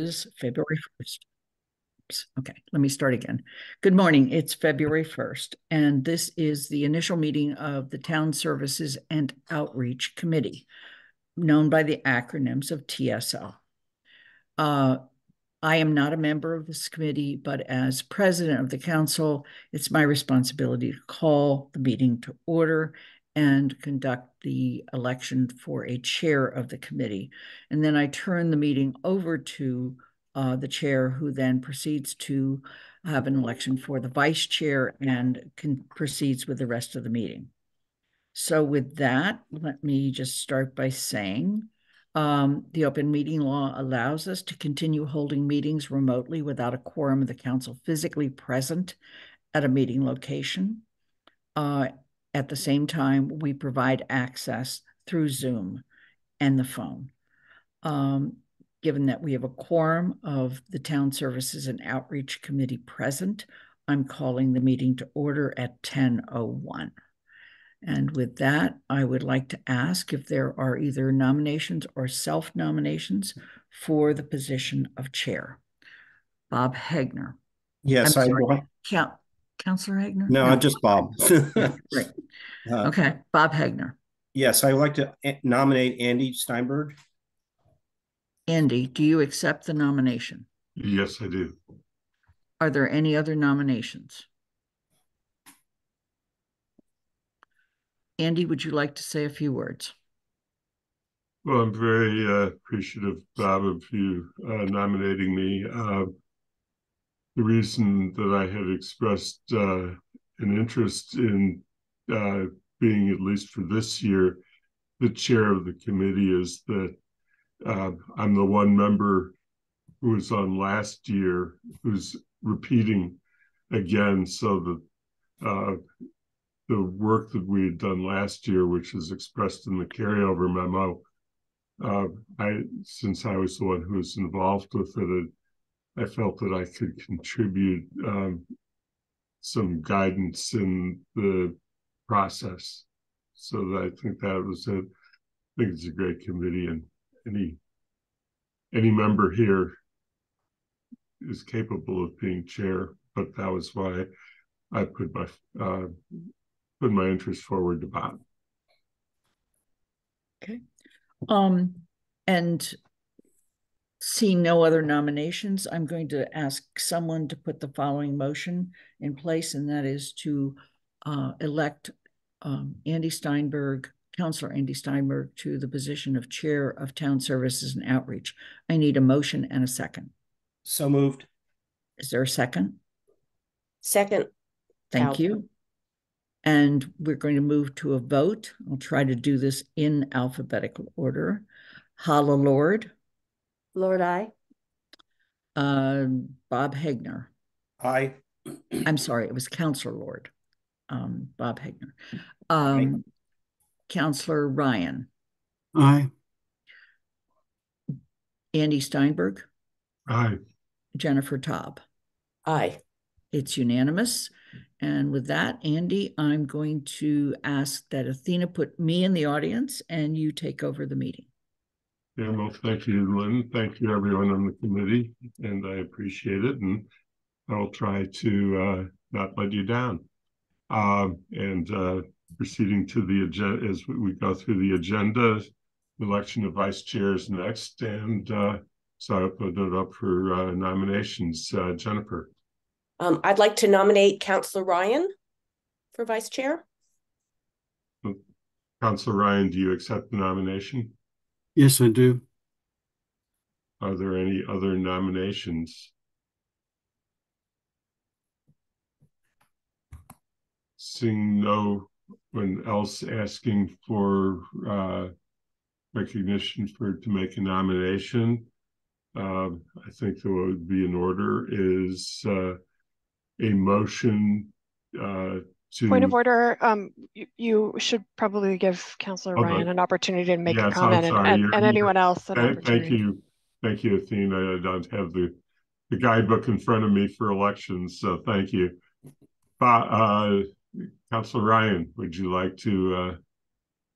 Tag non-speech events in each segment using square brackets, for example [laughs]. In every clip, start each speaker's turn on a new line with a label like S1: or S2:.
S1: is February 1st. Okay, let me start again. Good morning. It's February 1st, and this is the initial meeting of the Town Services and Outreach Committee, known by the acronyms of TSL. Uh, I am not a member of this committee, but as president of the council, it's my responsibility to call the meeting to order and conduct the election for a chair of the committee. And then I turn the meeting over to uh, the chair, who then proceeds to have an election for the vice chair and can, proceeds with the rest of the meeting. So with that, let me just start by saying um, the open meeting law allows us to continue holding meetings remotely without a quorum of the council physically present at a meeting location. Uh, at the same time, we provide access through Zoom and the phone. Um, given that we have a quorum of the Town Services and Outreach Committee present, I'm calling the meeting to order at 10.01. And with that, I would like to ask if there are either nominations or self-nominations for the position of chair. Bob Hegner.
S2: Yes, I want.
S1: Count, Councillor Hegner?
S2: No, no. just Bob. [laughs]
S1: Great. [laughs] Uh, okay, Bob Hegner.
S2: Yes, I would like to nominate Andy Steinberg.
S1: Andy, do you accept the nomination?
S3: Yes, I do.
S1: Are there any other nominations? Andy, would you like to say a few words?
S3: Well, I'm very uh, appreciative, Bob, of you uh, nominating me. Uh, the reason that I had expressed uh, an interest in uh, being, at least for this year, the chair of the committee is that uh, I'm the one member who was on last year who's repeating again, so that the work that we had done last year, which is expressed in the carryover memo, uh, I since I was the one who was involved with it, I felt that I could contribute um, some guidance in the process. So I think that was it. I think it's a great committee, and any any member here is capable of being chair. But that was why I put my uh, put my interest forward to Bob.
S1: Okay. Um, and seeing no other nominations, I'm going to ask someone to put the following motion in place, and that is to uh, elect um, Andy Steinberg, Councillor Andy Steinberg, to the position of Chair of Town Services and Outreach. I need a motion and a second.
S2: So moved.
S1: Is there a second?
S4: Second.
S1: Thank you. And we're going to move to a vote. I'll try to do this in alphabetical order. Hala Lord.
S4: Lord, I.
S1: Uh, Bob Hegner.
S2: Aye.
S1: I'm sorry, it was Councillor Lord. Um, Bob Hegner. Um, Councillor Ryan.
S5: Aye.
S1: Andy Steinberg.
S3: Aye.
S1: Jennifer Taub.
S4: Aye.
S1: It's unanimous. And with that, Andy, I'm going to ask that Athena put me in the audience and you take over the meeting.
S3: Yeah, well, thank you, Lynn. Thank you, everyone on the committee, and I appreciate it. And I'll try to uh, not let you down. Um, and uh, proceeding to the agenda as we go through the agenda, election of vice chairs next, and uh, so I'll put it up for uh, nominations. Uh, Jennifer.
S4: Um, I'd like to nominate Councillor Ryan for vice chair.
S3: Councillor Ryan, do you accept the nomination?
S5: Yes, I do.
S3: Are there any other nominations? Seeing no one else asking for uh, recognition for to make a nomination, uh, I think what would be in order is uh, a motion uh, to.
S6: Point of order, um, you, you should probably give Councillor
S3: Okay.
S6: Ryan an opportunity to make a
S3: Yes, I'm
S6: comment and, and, and anyone else an
S3: Thank,
S6: opportunity.
S3: thank you, thank you, Athena. I don't have the, the guidebook in front of me for elections, so thank you. But, uh, Councilor Ryan, would you like to, uh,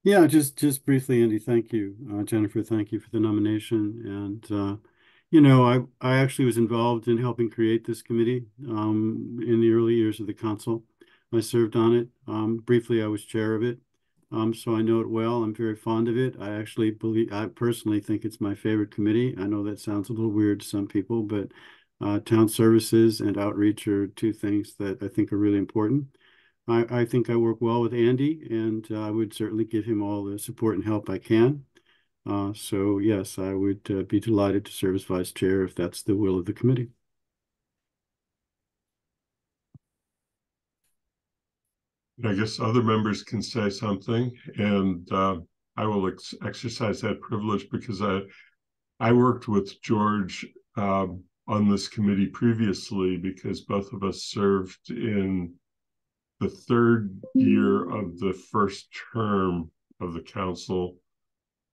S5: Yeah, just just briefly, Andy, thank you. Uh, Jennifer, thank you for the nomination. And uh, You know, I, I actually was involved in helping create this committee um, in the early years of the council. I served on it. Um, briefly, I was chair of it. Um, so I know it well. I'm very fond of it. I actually believe, I personally think it's my favorite committee. I know that sounds a little weird to some people, but uh, town services and outreach are two things that I think are really important. I, I think I work well with Andy and uh, I would certainly give him all the support and help I can. Uh, so yes, I would uh, be delighted to serve as vice chair if that's the will of the committee.
S3: I guess other members can say something, and uh, I will ex exercise that privilege because I I worked with George um, on this committee previously because both of us served in the third year of the first term of the council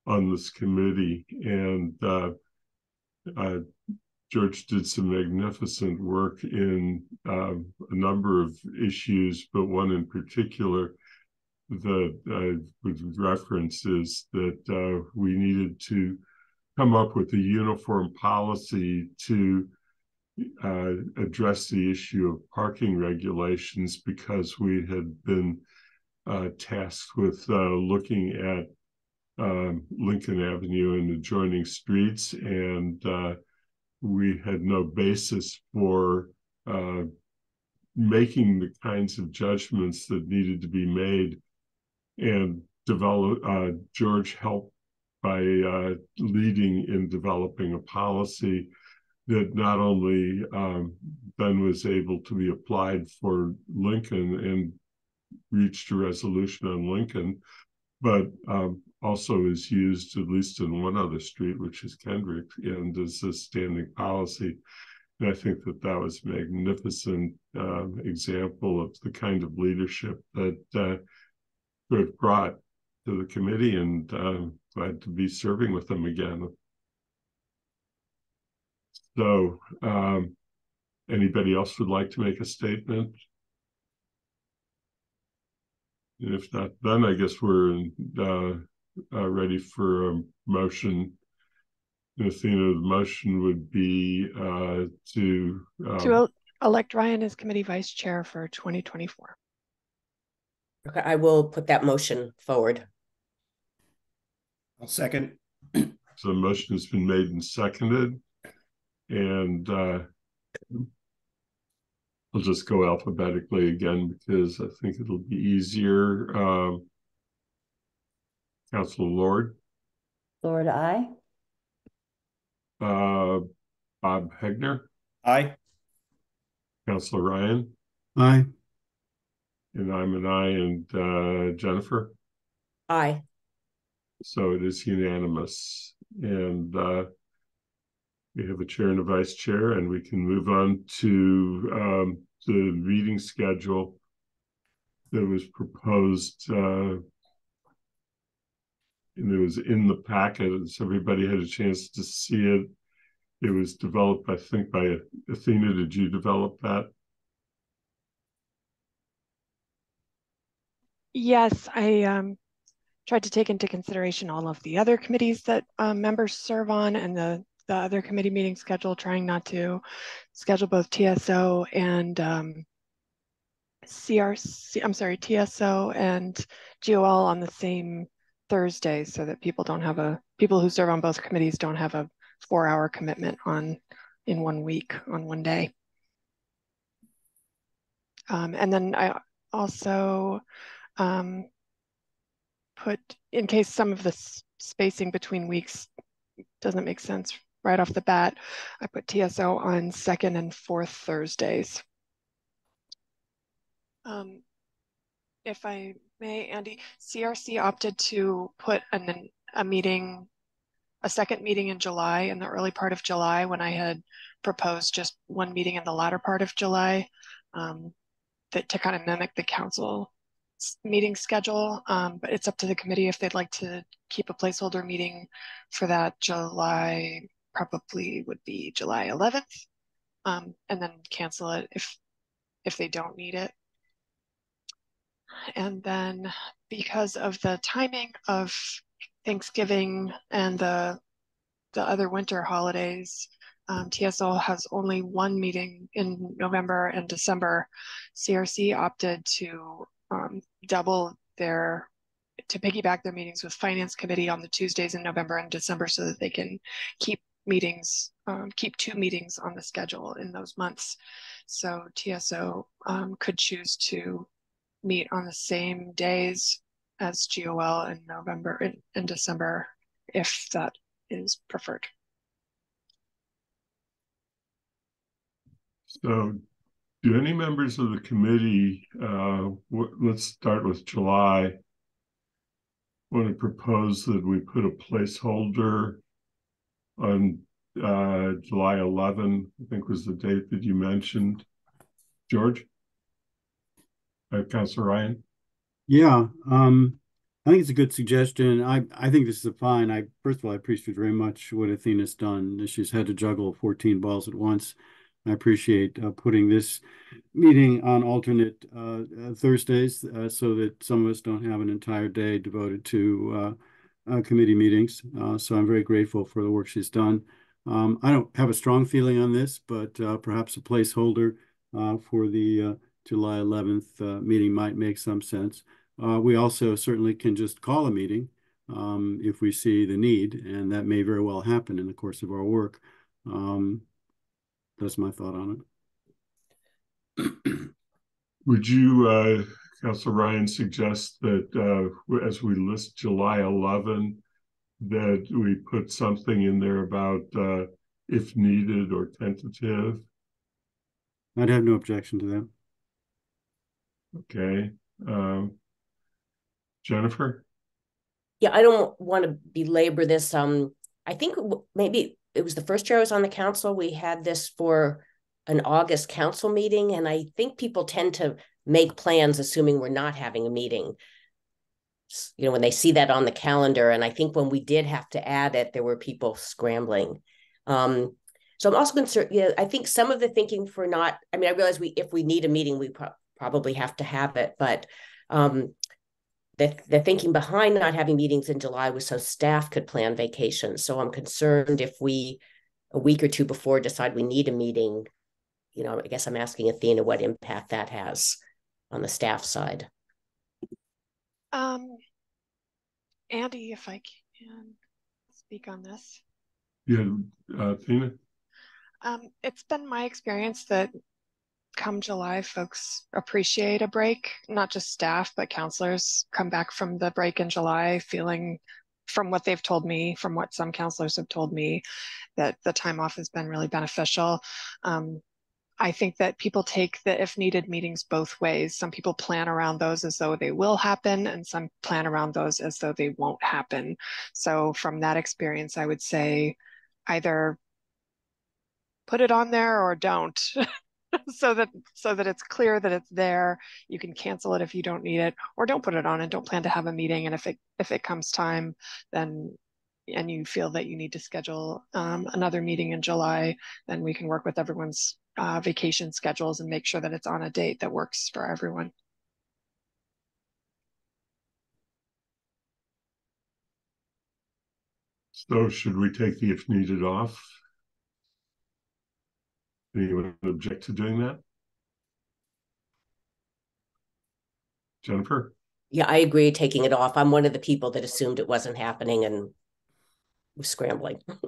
S3: on this committee, and uh, uh, George did some magnificent work in uh, a number of issues, but one in particular that I would reference is that uh, we needed to come up with a uniform policy to uh, address the issue of parking regulations because we had been uh, tasked with uh, looking at um, Lincoln Avenue and adjoining streets, and uh, we had no basis for uh, making the kinds of judgments that needed to be made. And develop uh, George helped by uh, leading in developing a policy that not only um, then was able to be applied for Lincoln and reached a resolution on Lincoln, but um, also is used at least in one other street, which is Kendrick, and is a standing policy. And I think that that was a magnificent uh, example of the kind of leadership that uh, brought to the committee, and uh, glad to be serving with them again. So, um, anybody else would like to make a statement? And if not, then I guess we're uh, uh, ready for a motion. Athena, the motion would be uh, to um,
S6: To el- elect Ryan as committee vice chair for 2024.
S4: Okay, I will put that motion forward.
S2: I'll second.
S3: so the motion has been made and seconded, and uh, I'll just go alphabetically again because I think it'll be easier. Um, Councilor Lord,
S7: Lord, I.
S3: uh, Bob Hegner,
S2: Aye.
S3: Councilor Ryan,
S5: Aye.
S3: and I'm an I, and uh, Jennifer.
S4: Aye.
S3: So it is unanimous, and uh, we have a chair and a vice chair, and we can move on to um, the meeting schedule that was proposed. Uh, and it was in the packet, so everybody had a chance to see it. It was developed, I think, by Athena. Did you develop that?
S6: Yes, I um, tried to take into consideration all of the other committees that um, members serve on and the, the other committee meeting schedule, trying not to schedule both TSO and um, CRC, I'm sorry, TSO and GOL on the same Thursday so that people don't have a, people who serve on both committees don't have a four hour commitment on, in one week, on one day. Um, and then I also um, put, in case some of the spacing between weeks doesn't make sense right off the bat, I put TSO on second and fourth Thursdays. Um, if I may, Andy, CRC opted to put an, a meeting, a second meeting in July, in the early part of July, when I had proposed just one meeting in the latter part of July, um, that to kind of mimic the council meeting schedule. Um, but it's up to the committee if they'd like to keep a placeholder meeting for that July, probably would be July 11th, um, and then cancel it if if they don't need it. And then because of the timing of Thanksgiving and the the other winter holidays, Um, TSO has only one meeting in November and December. CRC opted to um, double their to piggyback their meetings with Finance Committee on the Tuesdays in November and December so that they can keep meetings, um, keep two meetings on the schedule in those months. So TSO um, could choose to meet on the same days as GOL in November and, and December if that is preferred.
S3: So do any members of the committee, uh, let's start with July, want to propose that we put a placeholder on uh, July 11, I think was the date that you mentioned. George? Uh, Councilor Ryan?
S5: Yeah, um, I think it's a good suggestion. I, I think this is a fine. I first of all, I appreciate very much what Athena's done. She's had to juggle 14 balls at once. I appreciate uh, putting this meeting on alternate uh, uh, Thursdays uh, so that some of us don't have an entire day devoted to uh, committee meetings. so I'm very grateful for the work she's done. Um, I don't have a strong feeling on this, but perhaps a placeholder for the July 11th meeting might make some sense. we also certainly can just call a meeting um, if we see the need, and that may very well happen in the course of our work. Um, that's my thought on
S3: it. [clears throat] Would you, uh, Councilor Ryan, suggest that uh, as we list July 11, that we put something in there about uh, if needed or tentative?
S5: I'd have no objection to that.
S3: Okay. Um, Jennifer?
S4: Yeah, I don't want to belabor this. Um, I think maybe it was the first year I was on the council. We had this for an August council meeting, and I think people tend to make plans assuming we're not having a meeting. You know, when they see that on the calendar, and I think when we did have to add it, there were people scrambling. Um, so I'm also concerned. Yeah, I think some of the thinking for not. I mean, I realize we if we need a meeting, we pro probably have to have it, but um, the, the thinking behind not having meetings in July was so staff could plan vacations. So I'm concerned if we, a week or two before, decide we need a meeting, you know, I guess I'm asking Athena what impact that has on the staff side.
S6: Um, Andy, if I can speak on this.
S3: Yeah, uh, Athena.
S6: Um, it's been my experience that come July, folks appreciate a break, not just staff, but counselors come back from the break in July feeling from what they've told me, from what some counselors have told me, that the time off has been really beneficial. Um, I think that people take the if needed meetings both ways. Some people plan around those as though they will happen, and some plan around those as though they won't happen. So, from that experience, I would say either put it on there or don't. [laughs] [laughs] so that so that it's clear that it's there. You can cancel it if you don't need it or don't put it on and don't plan to have a meeting. And if it if it comes time then and you feel that you need to schedule um, another meeting in july then we can work with everyone's uh, vacation schedules and make sure that it's on a date that works for everyone.
S3: So should we take the if needed off Anyone object to doing that? Jennifer?
S4: Yeah, I agree taking it off. I'm one of the people that assumed it wasn't happening and was scrambling. [laughs]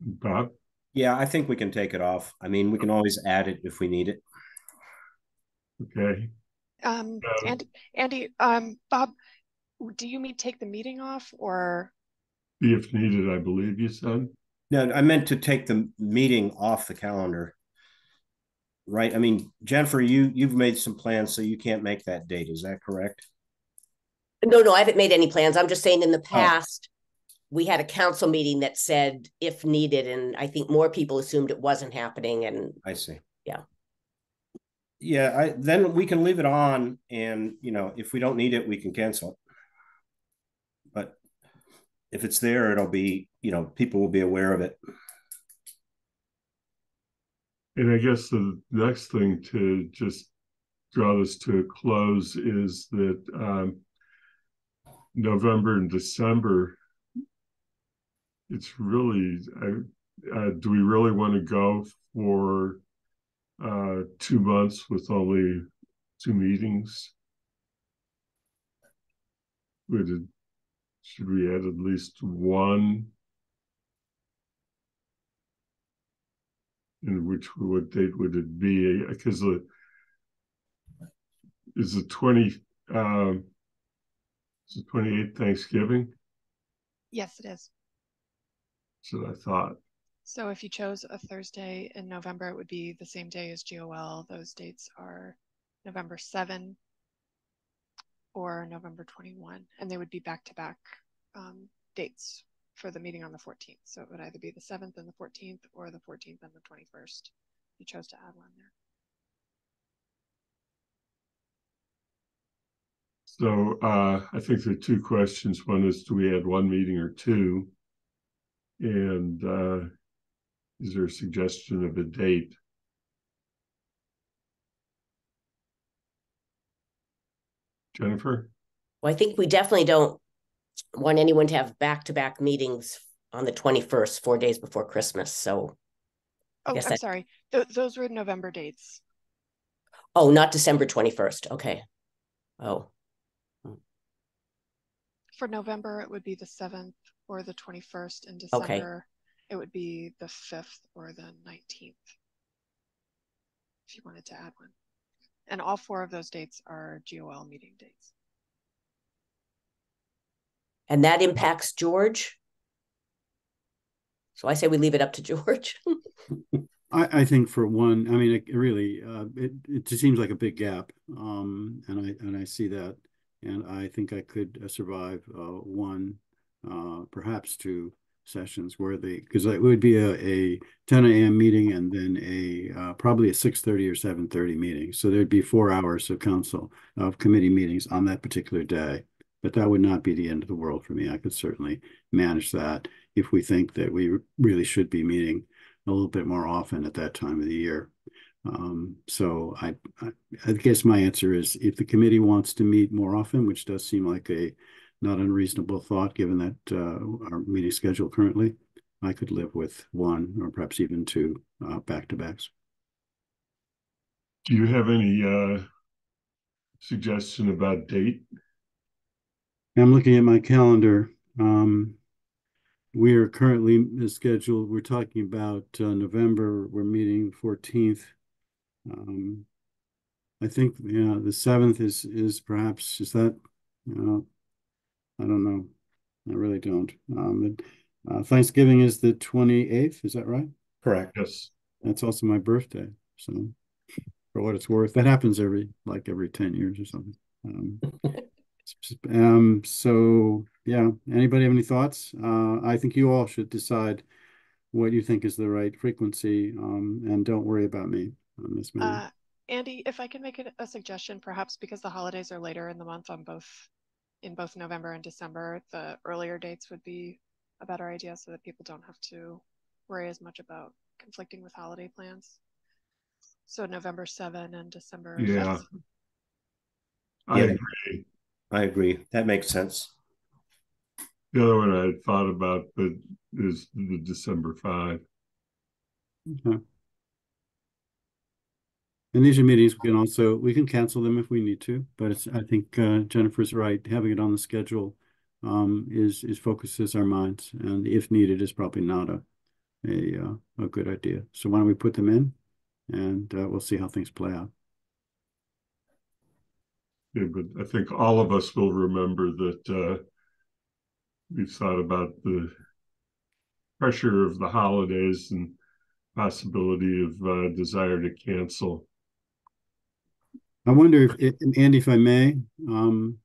S3: Bob?
S2: Yeah, I think we can take it off. I mean, we can always add it if we need it.
S3: Okay.
S6: Um, um Andy, Andy, um, Bob, do you mean take the meeting off or?
S3: If needed, I believe you said.
S2: No, I meant to take the meeting off the calendar. Right. I mean, Jennifer, you you've made some plans, so you can't make that date. Is that correct?
S4: No, no, I haven't made any plans. I'm just saying in the oh. past, oh. we had a council meeting that said if needed, and I think more people assumed it wasn't happening. And
S2: I see.
S4: Yeah.
S2: Yeah, I then we can leave it on, and you know, if we don't need it, we can cancel it. But if it's there, it'll be you know people will be aware of it
S3: and i guess the next thing to just draw this to a close is that um, november and december it's really, uh, uh, do we really want to go for uh, two months with only two meetings? Would it, should we add at least one? And which, what date would it be? Because the, is the twenty, um, is the twenty-eighth Thanksgiving?
S6: Yes, it is.
S3: So I thought,
S6: So if you chose a Thursday in November, it would be the same day as GOL. Those dates are November 7 or November 21, and they would be back to back um, dates for the meeting on the 14th. So it would either be the 7th and the 14th or the 14th and the 21st. You chose to add one there.
S3: so uh, I think there are two questions. One is, do we add one meeting or two? And uh, is there a suggestion of a date? Jennifer?
S4: Well, I think we definitely don't want anyone to have back-to-back meetings on the twenty-first, four days before Christmas, so,
S6: Oh, I'm
S4: I-
S6: sorry. Th- those were November dates.
S4: oh, not December twenty-first, okay. Oh, hmm.
S6: For November, it would be the 7th or the 21st. In
S4: Okay.
S6: December, it would be the 5th or the 19th. If you wanted to add one. And all four of those dates are GOL meeting dates.
S4: And that impacts George? So I say we leave it up to George. [laughs]
S5: I, I think for one, I mean, it really, uh, it, it seems like a big gap. Um, and I, and I see that. And I think I could uh, survive, uh, one, uh, perhaps two sessions where they, because it would be a, a ten AM meeting and then a, uh, probably a six thirty or seven thirty meeting. So there'd be four hours of council, of committee meetings on that particular day. But that would not be the end of the world for me. I could certainly manage that if we think that we really should be meeting a little bit more often at that time of the year. Um, so I, I, I guess my answer is if the committee wants to meet more often, which does seem like a not unreasonable thought, given that uh, our meeting schedule currently, I could live with one or perhaps even two uh, back-to-backs.
S3: Do you have any uh, suggestion about date?
S5: I'm looking at my calendar. Um, we are currently scheduled, we're talking about uh, November, we're meeting fourteenth. Um, I think, yeah, the seventh is, is perhaps, is that, uh, I don't know. I really don't. Um, but, uh, Thanksgiving is the twenty-eighth, is that right?
S2: Correct.
S3: Yes.
S5: That's also my birthday, so for what it's worth, that happens every, like every ten years or something. Um, [laughs] um, so, yeah, anybody have any thoughts? Uh, I think you all should decide what you think is the right frequency, um, and don't worry about me on this matter.
S6: Uh, Andy, if I can make a, a suggestion, perhaps because the holidays are later in the month on both, in both November and December, the earlier dates would be a better idea so that people don't have to worry as much about conflicting with holiday plans. So November 7 and December
S3: Yeah.
S6: 5th.
S3: I
S2: Yeah.
S3: agree.
S2: I agree. That makes sense.
S3: The other one I had thought about, but is the December five.
S5: Okay. And these are meetings, we can also, we can cancel them if we need to, but it's, I think, uh, Jennifer's right, having it on the schedule um, is, is focuses our minds, and if needed, is probably not a, a, uh, a good idea. So why don't we put them in, and, uh, we'll see how things play out.
S3: Yeah, but I think all of us will remember that uh, we've thought about the pressure of the holidays and possibility of uh, desire to cancel.
S5: I wonder if, Andy, if I may, um,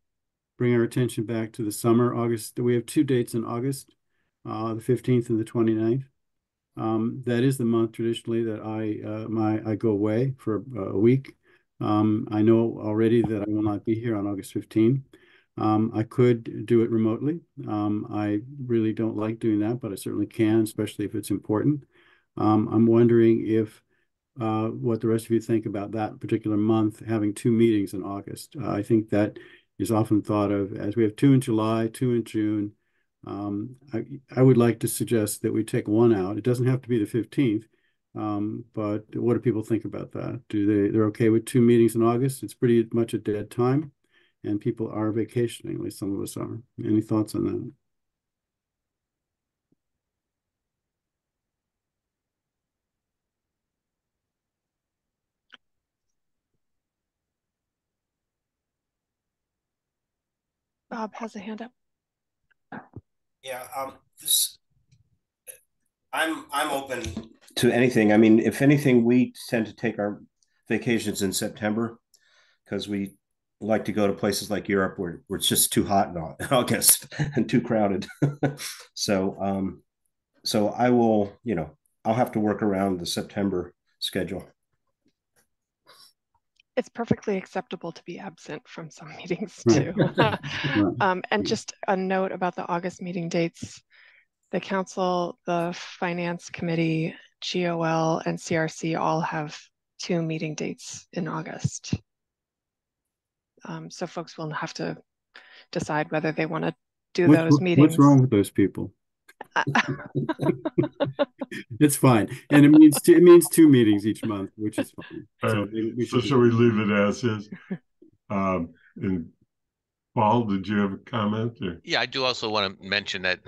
S5: bring our attention back to the summer, August, we have two dates in August, uh, the fifteenth and the 29th. Um, that is the month traditionally that I, uh, my, I go away for a week. Um, I know already that I will not be here on August 15. Um, I could do it remotely. Um, I really don't like doing that, but I certainly can, especially if it's important. Um, I'm wondering if uh, what the rest of you think about that particular month having two meetings in August. Uh, I think that is often thought of as we have two in July, two in June. Um, I, I would like to suggest that we take one out. It doesn't have to be the fifteenth. Um, but what do people think about that? Do they, they're okay with two meetings in August? It's pretty much a dead time. And people are vacationing, at least some of us are. Any thoughts on that?
S6: Bob has a hand up.
S2: Yeah, um, this, I'm, I'm open to anything. I mean, if anything, we tend to take our vacations in September because we like to go to places like Europe where, where it's just too hot in [laughs] August and too crowded. [laughs] so, um, so I will, you know, I'll have to work around the September schedule.
S6: It's perfectly acceptable to be absent from some [laughs] meetings too. Um, and just a note about the August meeting dates. The council, the finance committee, GOL and CRC all have two meeting dates in August. Um, so folks will have to decide whether they want to do
S5: What's-
S6: those
S5: what-
S6: meetings.
S5: What's wrong with those people? [laughs] It's fine. And it means, two- it means two meetings each month, which is fine.
S3: All
S5: So
S3: right,
S5: we- we
S3: so
S5: should-
S3: shall we leave it as is? Um, and Paul, did you have a comment or?
S8: Yeah, I do also want to mention that,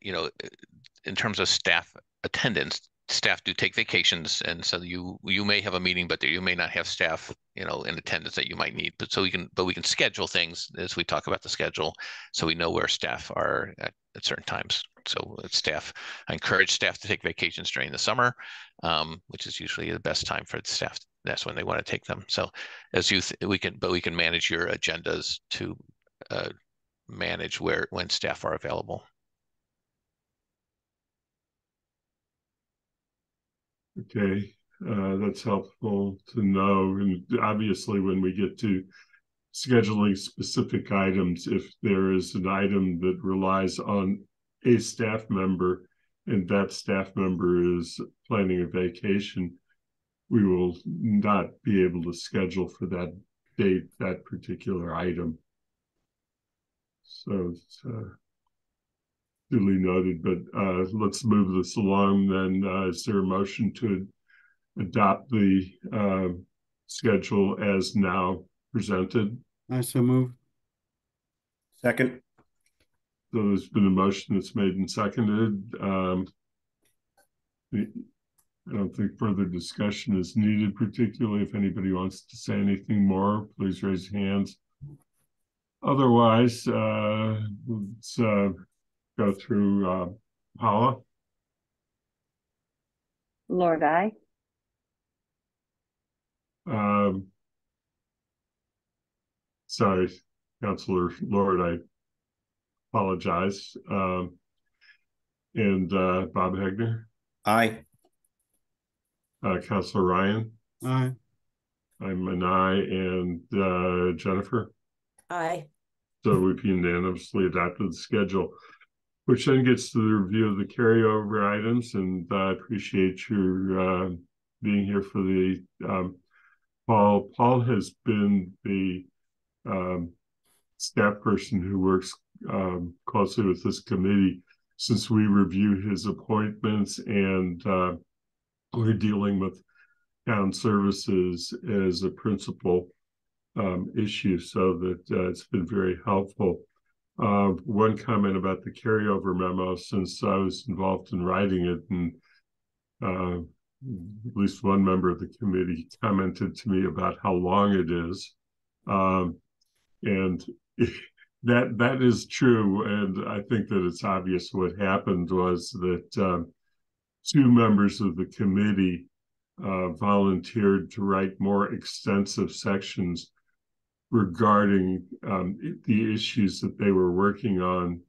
S8: you know, uh, in terms of staff attendance, staff do take vacations, and so you you may have a meeting, but you may not have staff, you know, in attendance that you might need. But so we can, but we can schedule things as we talk about the schedule, so we know where staff are at, at certain times. So uh, staff, I encourage staff to take vacations during the summer, um, which is usually the best time for the staff. That's when they want to take them. So as you, we can, but we can manage your agendas to uh, manage where when staff are available.
S3: Okay, uh, that's helpful to know. And obviously, when we get to scheduling specific items, if there is an item that relies on a staff member and that staff member is planning a vacation, we will not be able to schedule for that date that particular item. So uh, duly noted, but uh, let's move this along then. Uh, is there a motion to adopt the uh, schedule as now presented?
S5: I so move.
S2: Second,
S3: So there's been a motion that's made and seconded. Um, I don't think further discussion is needed, particularly if anybody wants to say anything more, please raise hands. Otherwise, uh, let's uh, go through uh, Paula.
S7: Lord, I.
S3: Um, sorry, Counselor Lord, I apologize. Um, and uh, Bob Hegner,
S2: aye.
S3: uh, Counselor Ryan,
S5: Aye.
S3: I'm an I, and uh, Jennifer.
S4: Aye.
S3: So we've unanimously adopted the schedule, which then gets to the review of the carryover items. And I appreciate your uh, being here for the um, Paul. Paul has been the um, staff person who works um, closely with this committee since we review his appointments and uh, we're dealing with town services as a principal um, issue, so that uh, it's been very helpful. Uh, one comment about the carryover memo, since I was involved in writing it, and uh, at least one member of the committee commented to me about how long it is, um, and [laughs] that that is true. And I think that it's obvious what happened was that um, two members of the committee uh, volunteered to write more extensive sections regarding um, the issues that they were working on.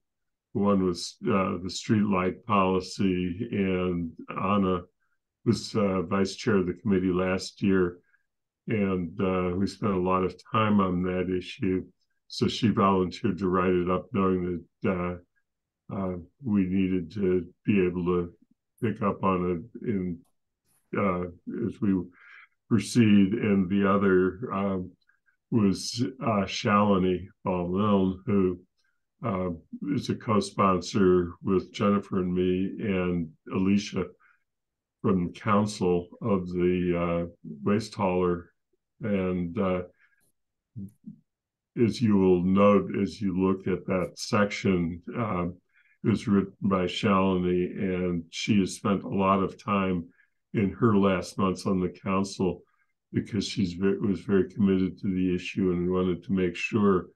S3: One was uh, the streetlight policy, and Anna was uh, vice chair of the committee last year, and uh, we spent a lot of time on that issue. So she volunteered to write it up, knowing that uh, uh, we needed to be able to pick up on it in uh, as we proceed. And the other um, was uh, Shalini Bahl-Milne, who uh, is a co-sponsor with Jennifer and me and Alicia from council of the uh, waste hauler. And uh, as you will note as you look at that section, um, it was written by Shalini, and she has spent a lot of time in her last months on the council because she's very, was very committed to the issue and wanted to make sure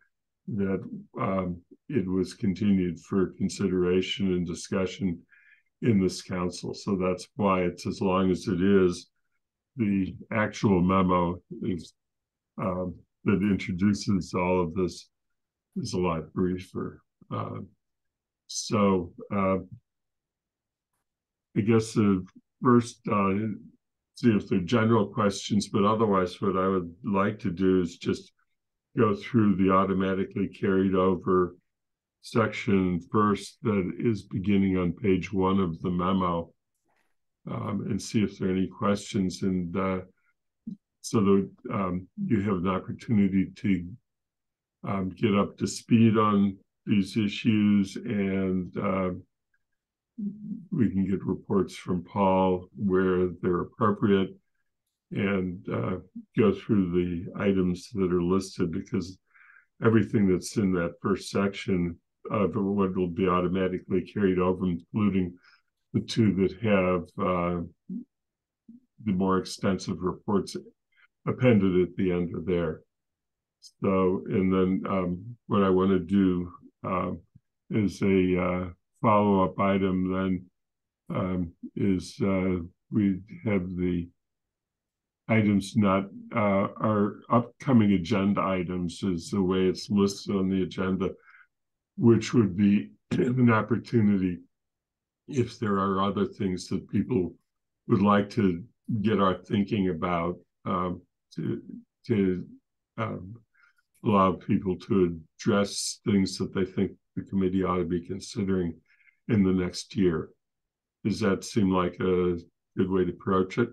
S3: that um, it was continued for consideration and discussion in this council. So that's why it's as long as it is. The actual memo is um, that introduces all of this is a lot briefer. Uh, so uh, I guess the first uh, see if there are general questions, but otherwise, what I would like to do is just go through the automatically carried over section first that is beginning on page one of the memo um, and see if there are any questions. And uh, so that um, you have an opportunity to um, get up to speed on these issues and uh, we can get reports from Paul where they're appropriate and uh, go through the items that are listed because everything that's in that first section of what will be automatically carried over, including the two that have uh, the more extensive reports appended at the end of there. So, and then um, what I want to do uh, is a uh, follow up item then um, is uh, we have the items not uh, our upcoming agenda items is the way it's listed on the agenda, which would be [clears throat] an opportunity if there are other things that people would like to get our thinking about um, to to um, allow people to address things that they think the committee ought to be considering in the next year. Does that seem like a good way to approach it?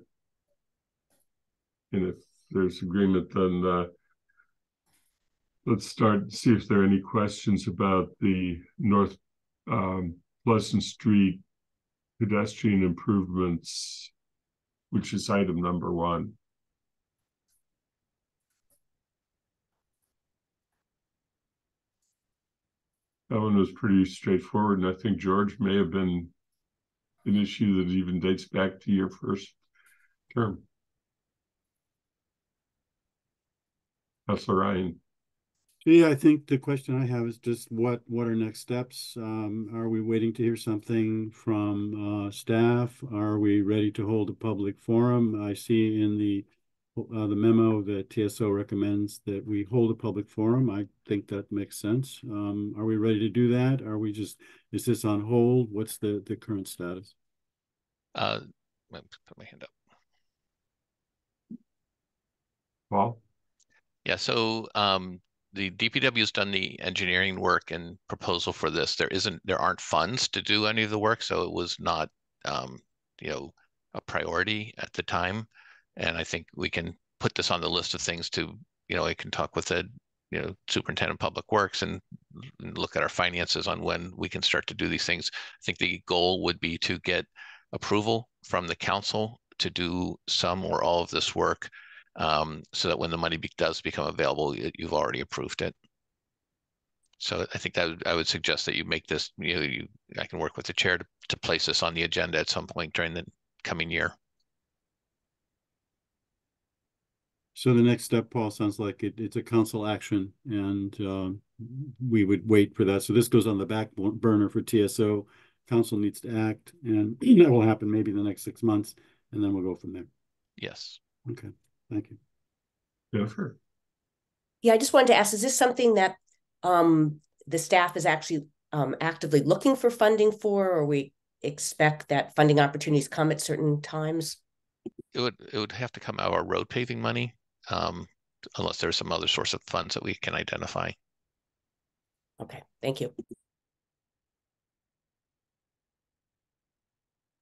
S3: And if there's agreement, then uh, let's start see if there are any questions about the North um, Pleasant Street pedestrian improvements, which is item number one. That one was pretty straightforward, and I think George may have been an issue that even dates back to your first term. Councilor Ryan.
S5: Yeah, I think the question I have is just what what are next steps? Um, are we waiting to hear something from uh, staff? Are we ready to hold a public forum? I see in the uh, the memo that TSO recommends that we hold a public forum. I think that makes sense. Um, are we ready to do that? Are we just, is this on hold? What's the, the current status?
S8: Uh, let me put my hand up.
S3: Paul?
S8: Yeah, so um, the DPW has done the engineering work and proposal for this. There isn't, there aren't funds to do any of the work, so it was not, um, you know, a priority at the time and I think we can put this on the list of things to, you know, I can talk with the, you know, superintendent public works and, and look at our finances on when we can start to do these things. I think the goal would be to get approval from the council to do some or all of this work um, so that when the money be does become available, you've already approved it. So I think that I would suggest that you make this, you know, you, I can work with the chair to, to place this on the agenda at some point during the coming year.
S5: So the next step, Paul, sounds like it, it's a council action and uh, we would wait for that. So this goes on the back burner for TSO. Council needs to act and [clears throat] that will happen maybe in the next six months and then we'll go from there.
S8: Yes.
S5: Okay, thank you.
S3: Yeah, sure.
S4: Yeah, I just wanted to ask, is this something that um, the staff is actually um, actively looking for funding for, or we expect that funding opportunities come at certain times?
S8: It would it would have to come out of our road paving money um, unless there's some other source of funds that we can identify.
S4: Okay, thank you.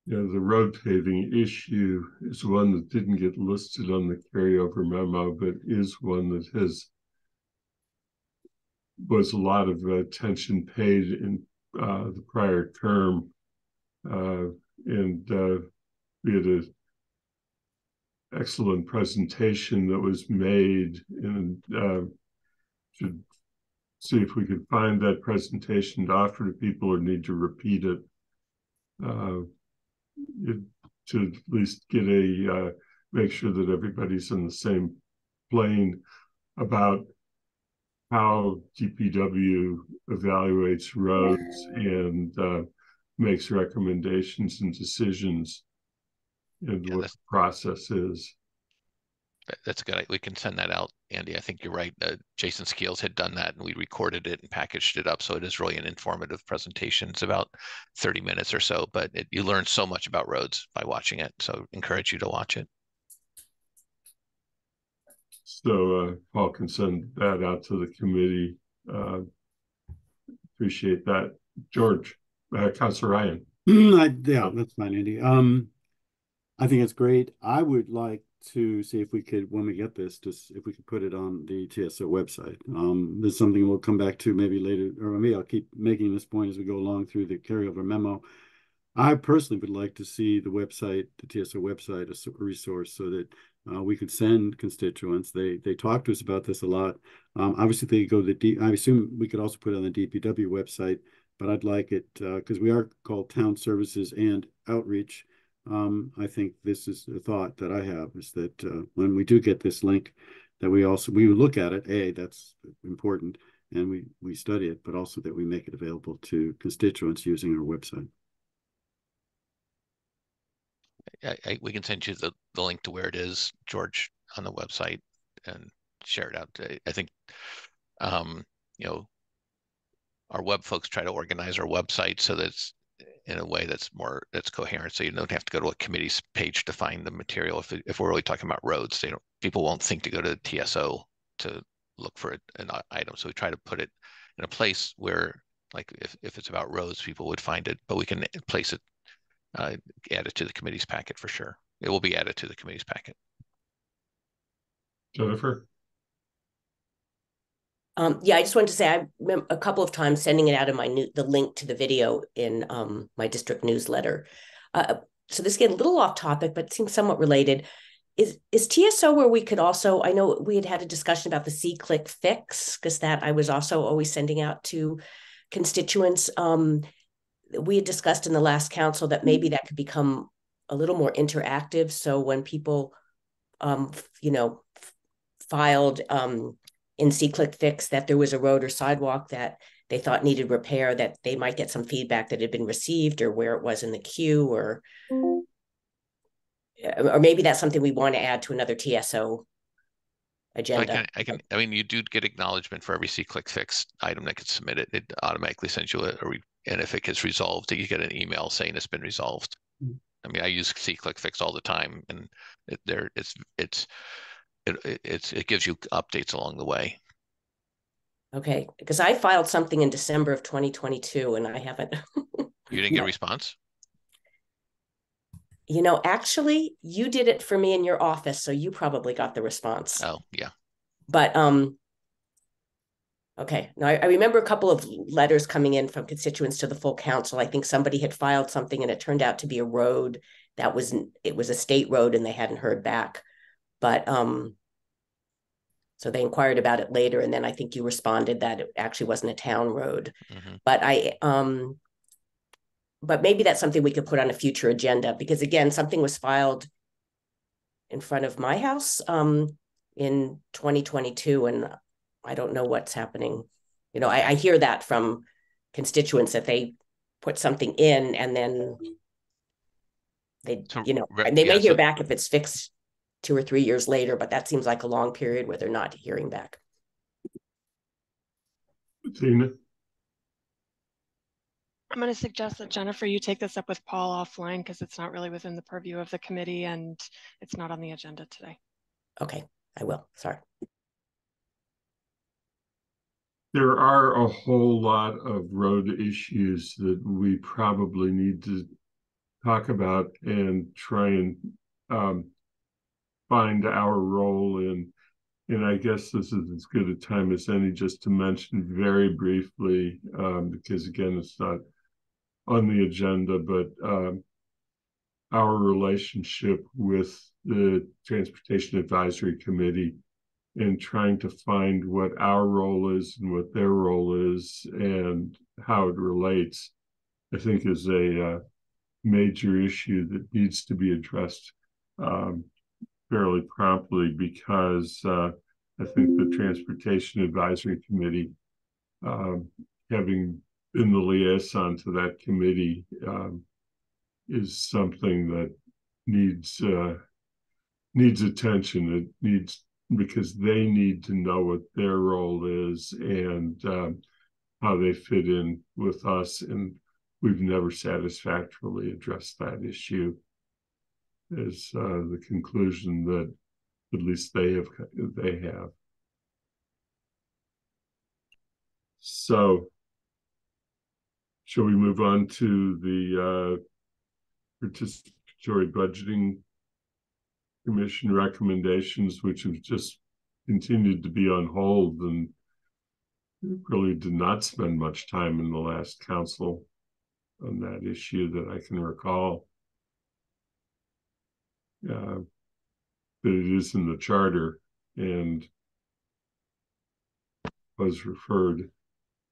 S3: Yeah, the road paving issue is one that didn't get listed on the carryover memo, but is one that has was a lot of attention paid in uh, the prior term, uh, and uh, we had a excellent presentation that was made, and uh, should see if we could find that presentation to offer to people or need to repeat it. Uh, it to at least get a uh, make sure that everybody's in the same plane about how DPW evaluates roads and uh, makes recommendations and decisions and
S8: Yeah,
S3: what
S8: that's-
S3: the process is.
S8: That's good. We can send that out, Andy. I think you're right. Uh, Jason Skeels had done that and we recorded it and packaged it up. So it is really an informative presentation. It's about 30 minutes or so, but it, you learn so much about roads by watching it. So encourage you to watch it.
S3: So uh, Paul can send that out to the committee. Uh, appreciate that, George, uh, Councilor Ryan.
S5: I, yeah, that's fine, Andy. Um, I think it's great. I would like to see if we could, when we get this, just if we could put it on the TSO website. Um, there's something we'll come back to maybe later, or maybe I'll keep making this point as we go along through the carryover memo. I personally would like to see the website, the TSO website, a s- resource so that uh, we could send constituents. They they talk to us about this a lot. Um, obviously, they go to the D. I assume we could also put it on the DPW website, but I'd like it because we are called Town Services and Outreach. Um, I think this is a thought that I have is that uh, when we do get this link, that we also we look at it. A that's important, and we we study it, but also that we make it available to constituents using our website.
S8: I, I, we can send you the, the link to where it is, George, on the website and share it out. I, I think, um, you know, our web folks try to organize our website so that it's in a way that's more that's coherent. So you don't have to go to a committee's page to find the material. If if we're really talking about roads, they don't people won't think to go to the TSO to look for an item. So we try to put it in a place where, like, if if it's about roads, people would find it. But we can place it uh, add it to the committee's packet for sure. It will be added to the committee's packet.
S3: Jennifer?
S4: Um, yeah, I just wanted to say I remember a couple of times sending it out of my new the link to the video in um my district newsletter. Uh, so this get a little off topic, but seems somewhat related. Is is TSO where we could also? I know we had had a discussion about the SeeClickFix because that I was also always sending out to constituents. Um, we had discussed in the last council that maybe that could become a little more interactive. So when people, um, you know, filed um in SeeClickFix that there was a road or sidewalk that they thought needed repair, that they might get some feedback that had been received or where it was in the queue or or maybe that's something we want to add to another TSO
S8: I
S4: agenda.
S8: can, I can, I mean, you do get acknowledgement for every SeeClickFix item that gets submitted. It automatically sends you a, a re- and if it gets resolved, you get an email saying it's been resolved.
S5: Mm.
S8: I mean, I use SeeClickFix all the time and it there, it's, it's, it, it- it's, it gives you updates along the way.
S4: Okay, because I filed something in December of 2022 and I haven't, [laughs]
S8: You didn't get a response?
S4: you know, actually, you did it for me in your office, so you probably got the response.
S8: Oh, yeah.
S4: But um okay, now I, I remember a couple of letters coming in from constituents to the full council. I think somebody had filed something and it turned out to be a road that was it was a state road and they hadn't heard back. But um so they inquired about it later and then I think you responded that it actually wasn't a town road.
S8: Mhm.
S4: But I um but maybe that's something we could put on a future agenda because again, something was filed in front of my house um in 2022 and I don't know what's happening. You know, I, I hear that from constituents that they put something in and then they,
S8: So,
S4: you know, they may
S8: yeah,
S4: hear
S8: so-
S4: back if it's fixed two or three years later, but that seems like a long period where they're not hearing back.
S3: Tina?
S6: I'm going to suggest that Jennifer, you take this up with Paul offline because it's not really within the purview of the committee and it's not on the agenda today.
S4: Okay, I will. Sorry.
S3: There are a whole lot of road issues that we probably need to talk about and try and um, find our role in And I guess this is as good a time as any just to mention very briefly, um, because again, it's not on the agenda, but um, our relationship with the Transportation Advisory Committee and trying to find what our role is and what their role is and how it relates, I think is a uh, major issue that needs to be addressed um, fairly promptly because uh, I think the Transportation Advisory Committee, um, having been the liaison to that committee, um, is something that needs uh, needs attention. It needs because they need to know what their role is and um, how they fit in with us. And we've never satisfactorily addressed that issue. Is uh, the conclusion that at least they have they have. So, shall we move on to the uh, participatory budgeting commission recommendations, which have just continued to be on hold and really did not spend much time in the last council on that issue that I can recall. Uh, but it is in the charter and was referred.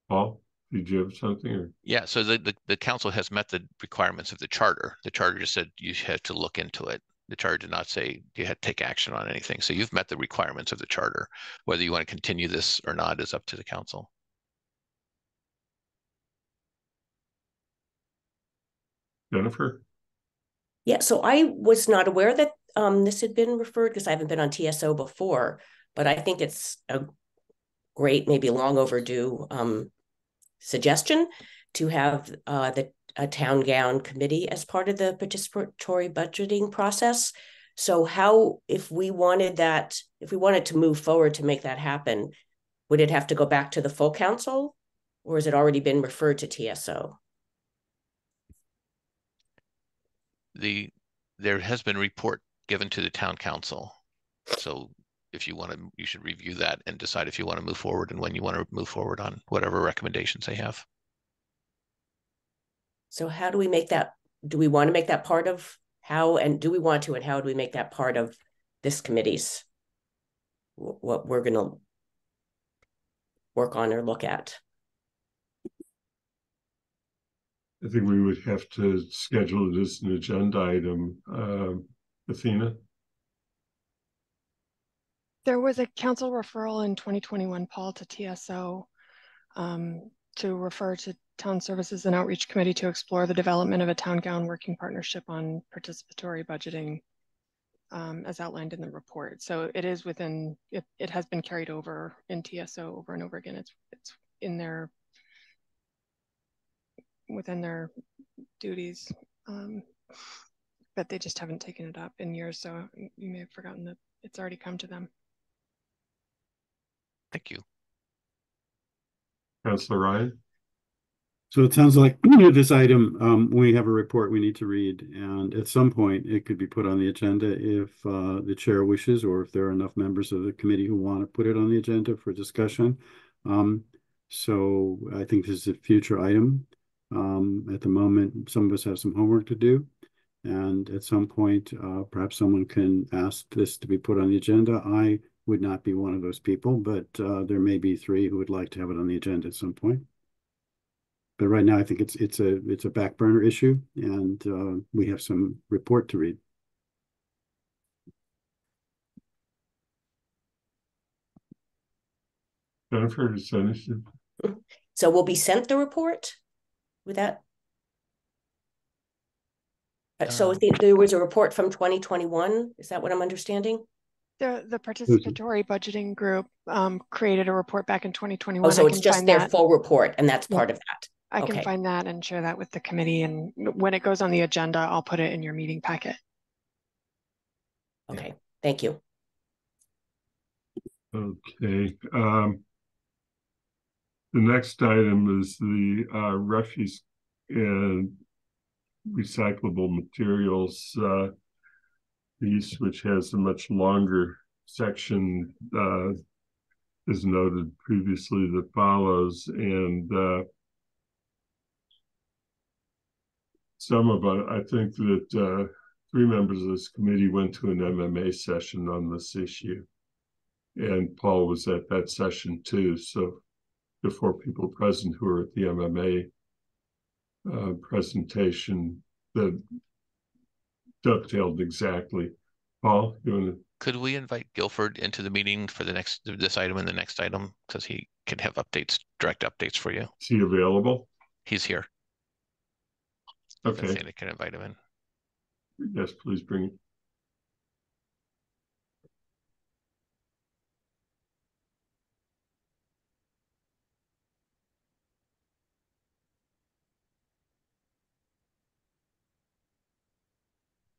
S3: Paul, did you have something? Or?
S8: Yeah, so the, the, the council has met the requirements of the charter. The charter just said you have to look into it. The charter did not say you had to take action on anything. So you've met the requirements of the charter. Whether you want to continue this or not is up to the council.
S3: Jennifer?
S4: Yeah, so I was not aware that um, this had been referred because I haven't been on TSO before, but I think it's a great, maybe long overdue um, suggestion to have uh, the a town gown committee as part of the participatory budgeting process. So how, if we wanted that, if we wanted to move forward to make that happen, would it have to go back to the full council or has it already been referred to TSO?
S8: The there has been report given to the town council. So if you want to, you should review that and decide if you want to move forward and when you want to move forward on whatever recommendations they have.
S4: So how do we make that? Do we want to make that part of how, and do we want to, and how do we make that part of this committee's what we're going to work on or look at?
S3: I think we would have to schedule it as an agenda item. Uh, Athena?
S6: There was a council referral in 2021, Paul, to TSO um, to refer to Town Services and Outreach Committee to explore the development of a town gown working partnership on participatory budgeting um, as outlined in the report. So it is within, it, it has been carried over in TSO over and over again. It's, it's in their, within their duties. Um, but they just haven't taken it up in years. So you may have forgotten that it's already come to them.
S8: Thank you.
S3: Councillor Ryan?
S5: So it sounds like [clears throat] this item, um, we have a report we need to read, and at some point it could be put on the agenda if uh, the chair wishes, or if there are enough members of the committee who want to put it on the agenda for discussion. Um, so I think this is a future item. Um, at the moment, some of us have some homework to do. And at some point, uh, perhaps someone can ask this to be put on the agenda. I would not be one of those people, but uh, there may be three who would like to have it on the agenda at some point. But right now, I think it's it's a it's a back burner issue, and uh, we have some report to read.
S3: Jennifer, is that
S4: So we'll be sent the report with that uh, so
S8: Um,
S4: the, there was a report from 2021. Is that what I'm understanding?
S6: The, the participatory budgeting group um, created a report back in 2021.
S4: Oh, so
S6: I
S4: it's just their
S6: that.
S4: full report and that's
S6: Yeah.
S4: part of that.
S6: I can find that and share that with the committee. And when it goes on the agenda, I'll put it in your meeting packet.
S4: Okay, thank you.
S3: Okay. Um, the next item is the uh, refuse and recyclable materials uh, piece, which has a much longer section uh, is noted previously that follows, and uh, some of it, I think that uh, three members of this committee went to an MMA session on this issue, and Paul was at that session too. So the four people present who were at the MMA uh, presentation that dovetailed exactly. Paul, you want to?
S8: Could we invite Guilford into the meeting for the next, this item and the next item? Because he could have updates, direct updates for you.
S3: Is he available?
S8: He's here.
S3: Okay.
S8: I can invite him in.
S3: Yes, please bring.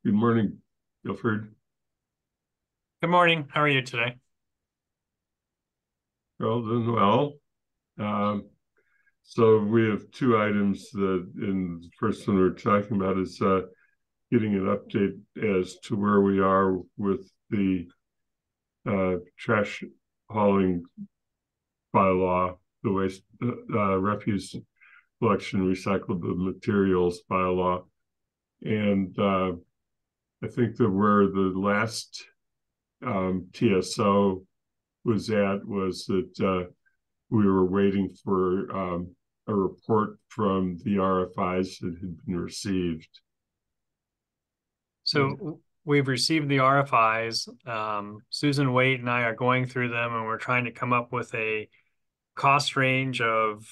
S3: Good morning, Guilford.
S9: Good morning. How are you today?
S3: Well, doing well. Um, so we have two items that in the first one we're talking about is uh, getting an update as to where we are with the uh, trash hauling bylaw, the waste uh, uh refuse collection recyclable materials bylaw, and uh, I think that where the last um, TSO was at was that uh, we were waiting for um, a report from the RFIs that had been received.
S9: So we've received the RFIs. Um, Susan Waite and I are going through them, and we're trying to come up with a cost range of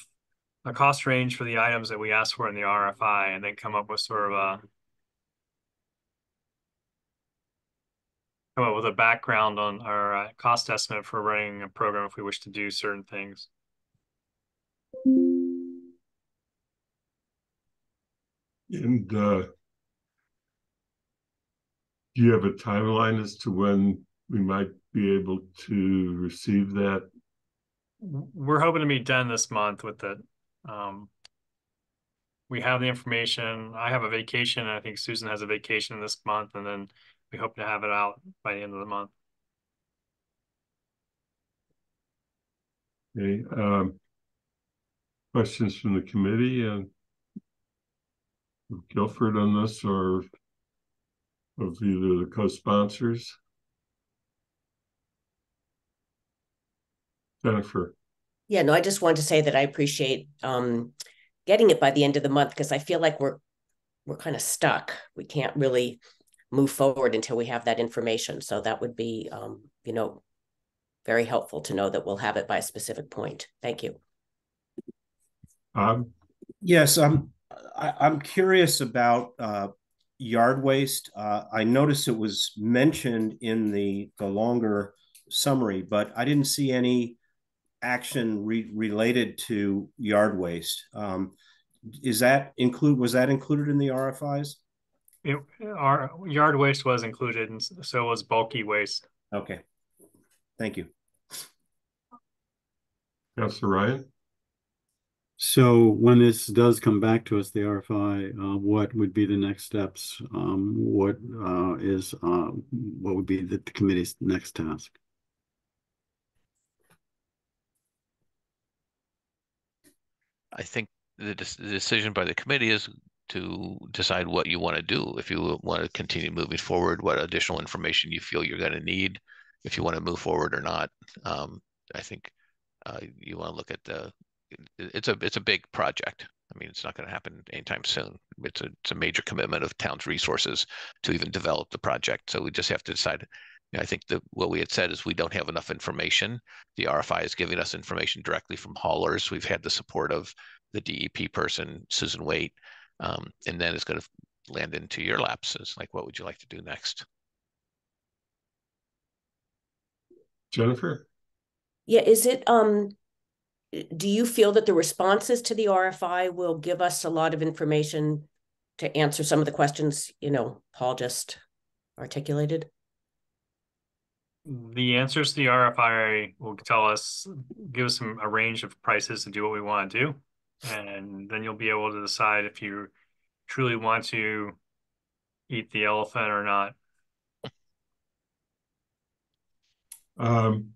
S9: a cost range for the items that we asked for in the RFI, and then come up with sort of a come up with a background on our uh, cost estimate for running a program if we wish to do certain things.
S3: And uh, do you have a timeline as to when we might be able to receive that?
S9: We're hoping to be done this month with it. Um, we have the information. I have a vacation. I think Susan has a vacation this month, and then we hope to have it out by the end of the month.
S3: Okay. Um, questions from the committee and uh, Guilford on this or of either the co-sponsors? Jennifer.
S4: Yeah, no, I just wanted to say that I appreciate um, getting it by the end of the month because I feel like we're we're kind of stuck. We can't really move forward until we have that information. So that would be, um, you know, very helpful to know that we'll have it by a specific point. Thank you.
S3: Um,
S2: yes, I'm. I, am i am curious about uh, yard waste. Uh, I noticed it was mentioned in the the longer summary, but I didn't see any action re related to yard waste. Um, is that include? Was that included in the RFIs?
S9: It, our yard waste was included, and so was bulky waste.
S2: Okay, thank you.
S3: Councilor Ryan.
S5: So when this does come back to us, the RFI, uh, what would be the next steps? Um, what uh, is uh, what would be the, the committee's next task?
S8: I think the, the decision by the committee is to decide what you want to do. If you want to continue moving forward, what additional information you feel you're going to need, if you want to move forward or not. Um, I think uh, you want to look at the. It's a it's a big project. I mean, it's not going to happen anytime soon. It's a it's a major commitment of town's resources to even develop the project. So we just have to decide. I think that what we had said is we don't have enough information. The RFI is giving us information directly from haulers. We've had the support of the DEP person, Susan Waite, um, and then it's going to land into your laps. It's like, what would you like to do next?
S3: Jennifer?
S4: Yeah, is it, um, do you feel that the responses to the RFI will give us a lot of information to answer some of the questions, you know, Paul just articulated?
S9: The answers to the RFI will tell us, give us some a range of prices to do what we want to do and then you'll be able to decide if you truly want to eat the elephant or not.
S3: Um,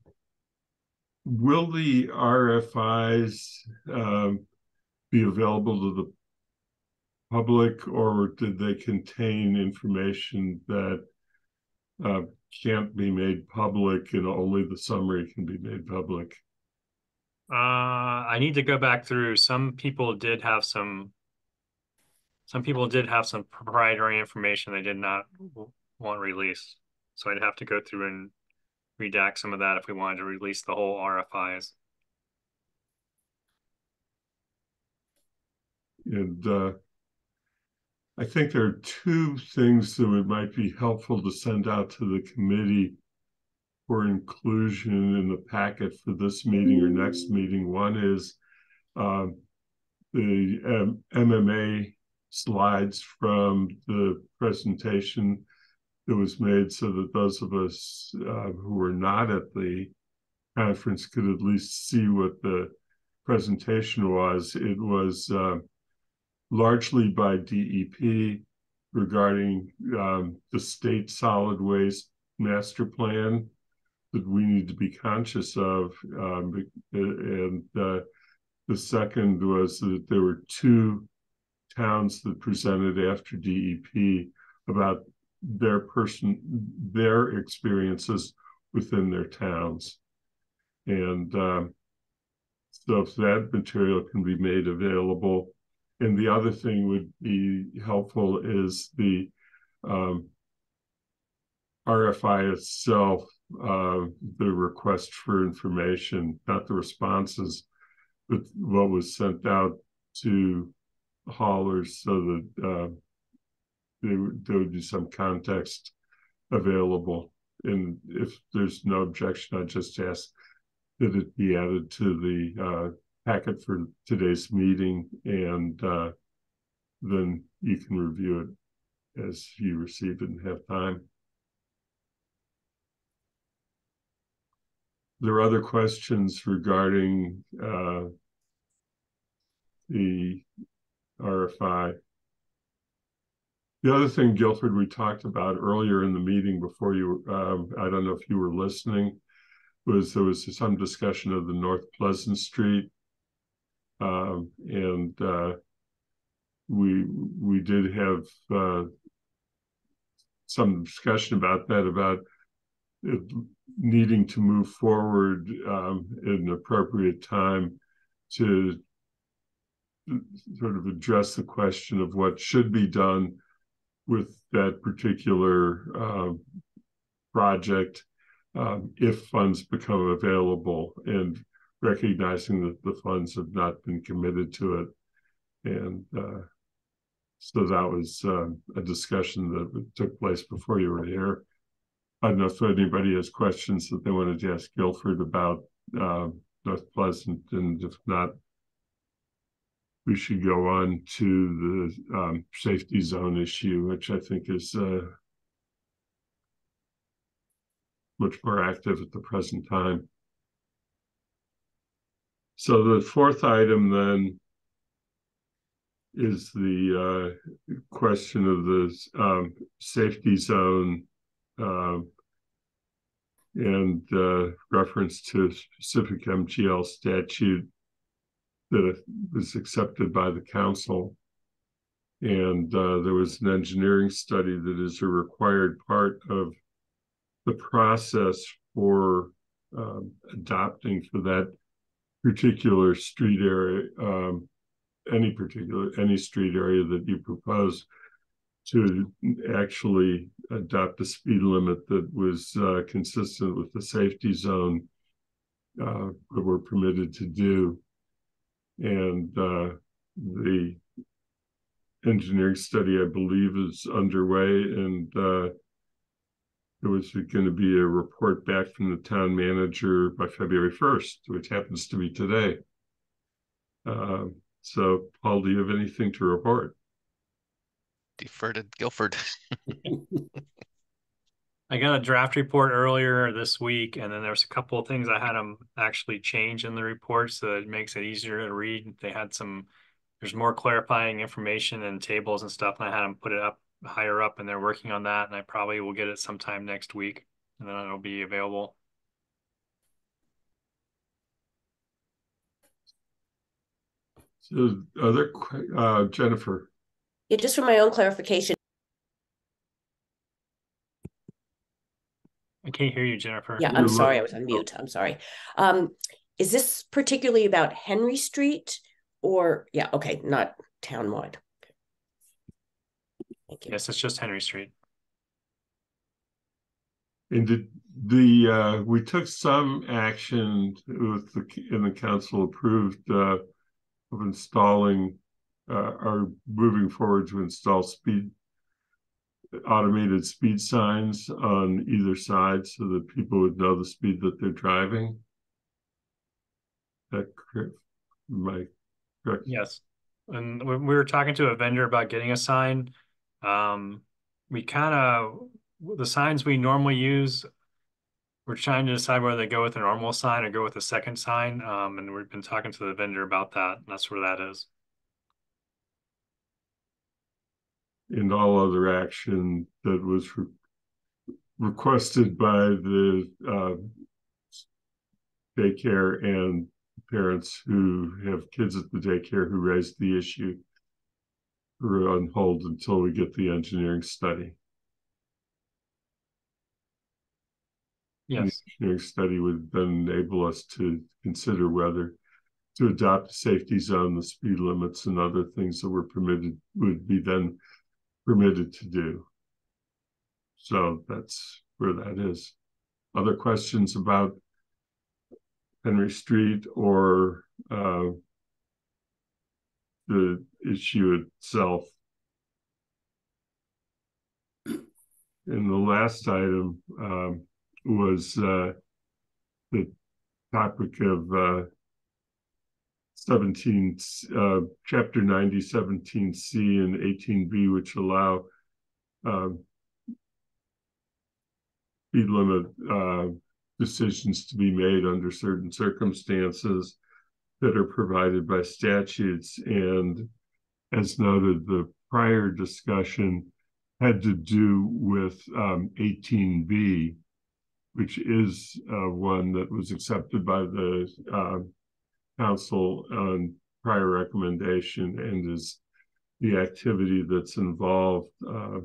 S3: will the RFIs um, be available to the public, or did they contain information that uh, can't be made public and only the summary can be made public?
S9: Uh, I need to go back through. Some people did have some. Some people did have some proprietary information they did not want released. So I'd have to go through and redact some of that if we wanted to release the whole RFIs.
S3: And uh, I think there are two things that it might be helpful to send out to the committee for inclusion in the packet for this meeting or next meeting. One is um, the um, MMA slides from the presentation that was made so that those of us uh, who were not at the conference could at least see what the presentation was. It was uh, largely by DEP regarding um, the state solid waste master plan that we need to be conscious of. Um, and uh, the second was that there were two towns that presented after DEP about their person their experiences within their towns and um, so if that material can be made available and the other thing would be helpful is the um, RFI itself, uh, the request for information, not the responses, but what was sent out to haulers so that uh, there, there would be some context available. And if there's no objection, I just ask that it be added to the uh, packet for today's meeting, and uh, then you can review it as you receive it and have time. There are other questions regarding uh, the RFI. The other thing, Guilford, we talked about earlier in the meeting before you, um, I don't know if you were listening, was there was some discussion of the North Pleasant Street. Um, and uh, we we did have uh, some discussion about that, about needing to move forward um, at an appropriate time to sort of address the question of what should be done with that particular uh, project um, if funds become available and recognizing that the funds have not been committed to it. And uh, so that was uh, a discussion that took place before you were here. I don't know if anybody has questions that they wanted to ask Guilford about uh, North Pleasant, and if not, we should go on to the um, safety zone issue, which I think is uh, much more active at the present time. So the fourth item then is the uh, question of the um, safety zone uh, and uh, reference to specific MGL statute that was accepted by the council. And uh, there was an engineering study that is a required part of the process for um, adopting for that particular street area, um, any particular any street area that you propose to actually adopt a speed limit that was uh, consistent with the safety zone uh, that we're permitted to do and uh, the engineering study, I believe, is underway, and uh, there was going to be a report back from the town manager by February 1st, which happens to be today. Uh, so, Paul, do you have anything to report?
S8: defer to Guilford. [laughs]
S9: I got a draft report earlier this week, and then there's a couple of things I had them actually change in the report so it makes it easier to read. They had some, there's more clarifying information and tables and stuff, and I had them put it up higher up, and they're working on that. And I probably will get it sometime next week, and then it'll be available.
S3: So, other uh, Jennifer.
S4: Yeah, just for my own clarification,
S9: I can't hear you, Jennifer.
S4: yeah, I'm sorry, I was on mute, I'm sorry. Um, is this particularly about Henry Street? Or, yeah, okay, not townwide. Thank you.
S9: Yes, it's just Henry Street.
S3: and did the, uh, we took some action with the, and the council approved, uh, of installing, uh, or moving forward to install speed automated speed signs on either side so that people would know the speed that they're driving. That correct?
S9: Yes. And we, we were talking to a vendor about getting a sign. Um, we kind of, the signs we normally use, we're trying to decide whether they go with a normal sign or go with a second sign. Um, and we've been talking to the vendor about that. and That's where that is.
S3: And all other action that was re- requested by the uh, daycare and parents who have kids at the daycare who raised the issue are on hold until we get the engineering study.
S9: Yes.
S3: Engineering study would then enable us to consider whether to adopt a safety zone, the speed limits and other things that were permitted would be then permitted to do. So that's where that is. Other questions about Henry Street or uh, the issue itself? And the last item um, was uh, the topic of uh, 17, uh, chapter 90, 17C and 18B, which allow uh, speed limit uh, decisions to be made under certain circumstances that are provided by statutes. And as noted, the prior discussion had to do with um, 18B, which is uh, one that was accepted by the uh, council on prior recommendation and is the activity that's involved. Uh,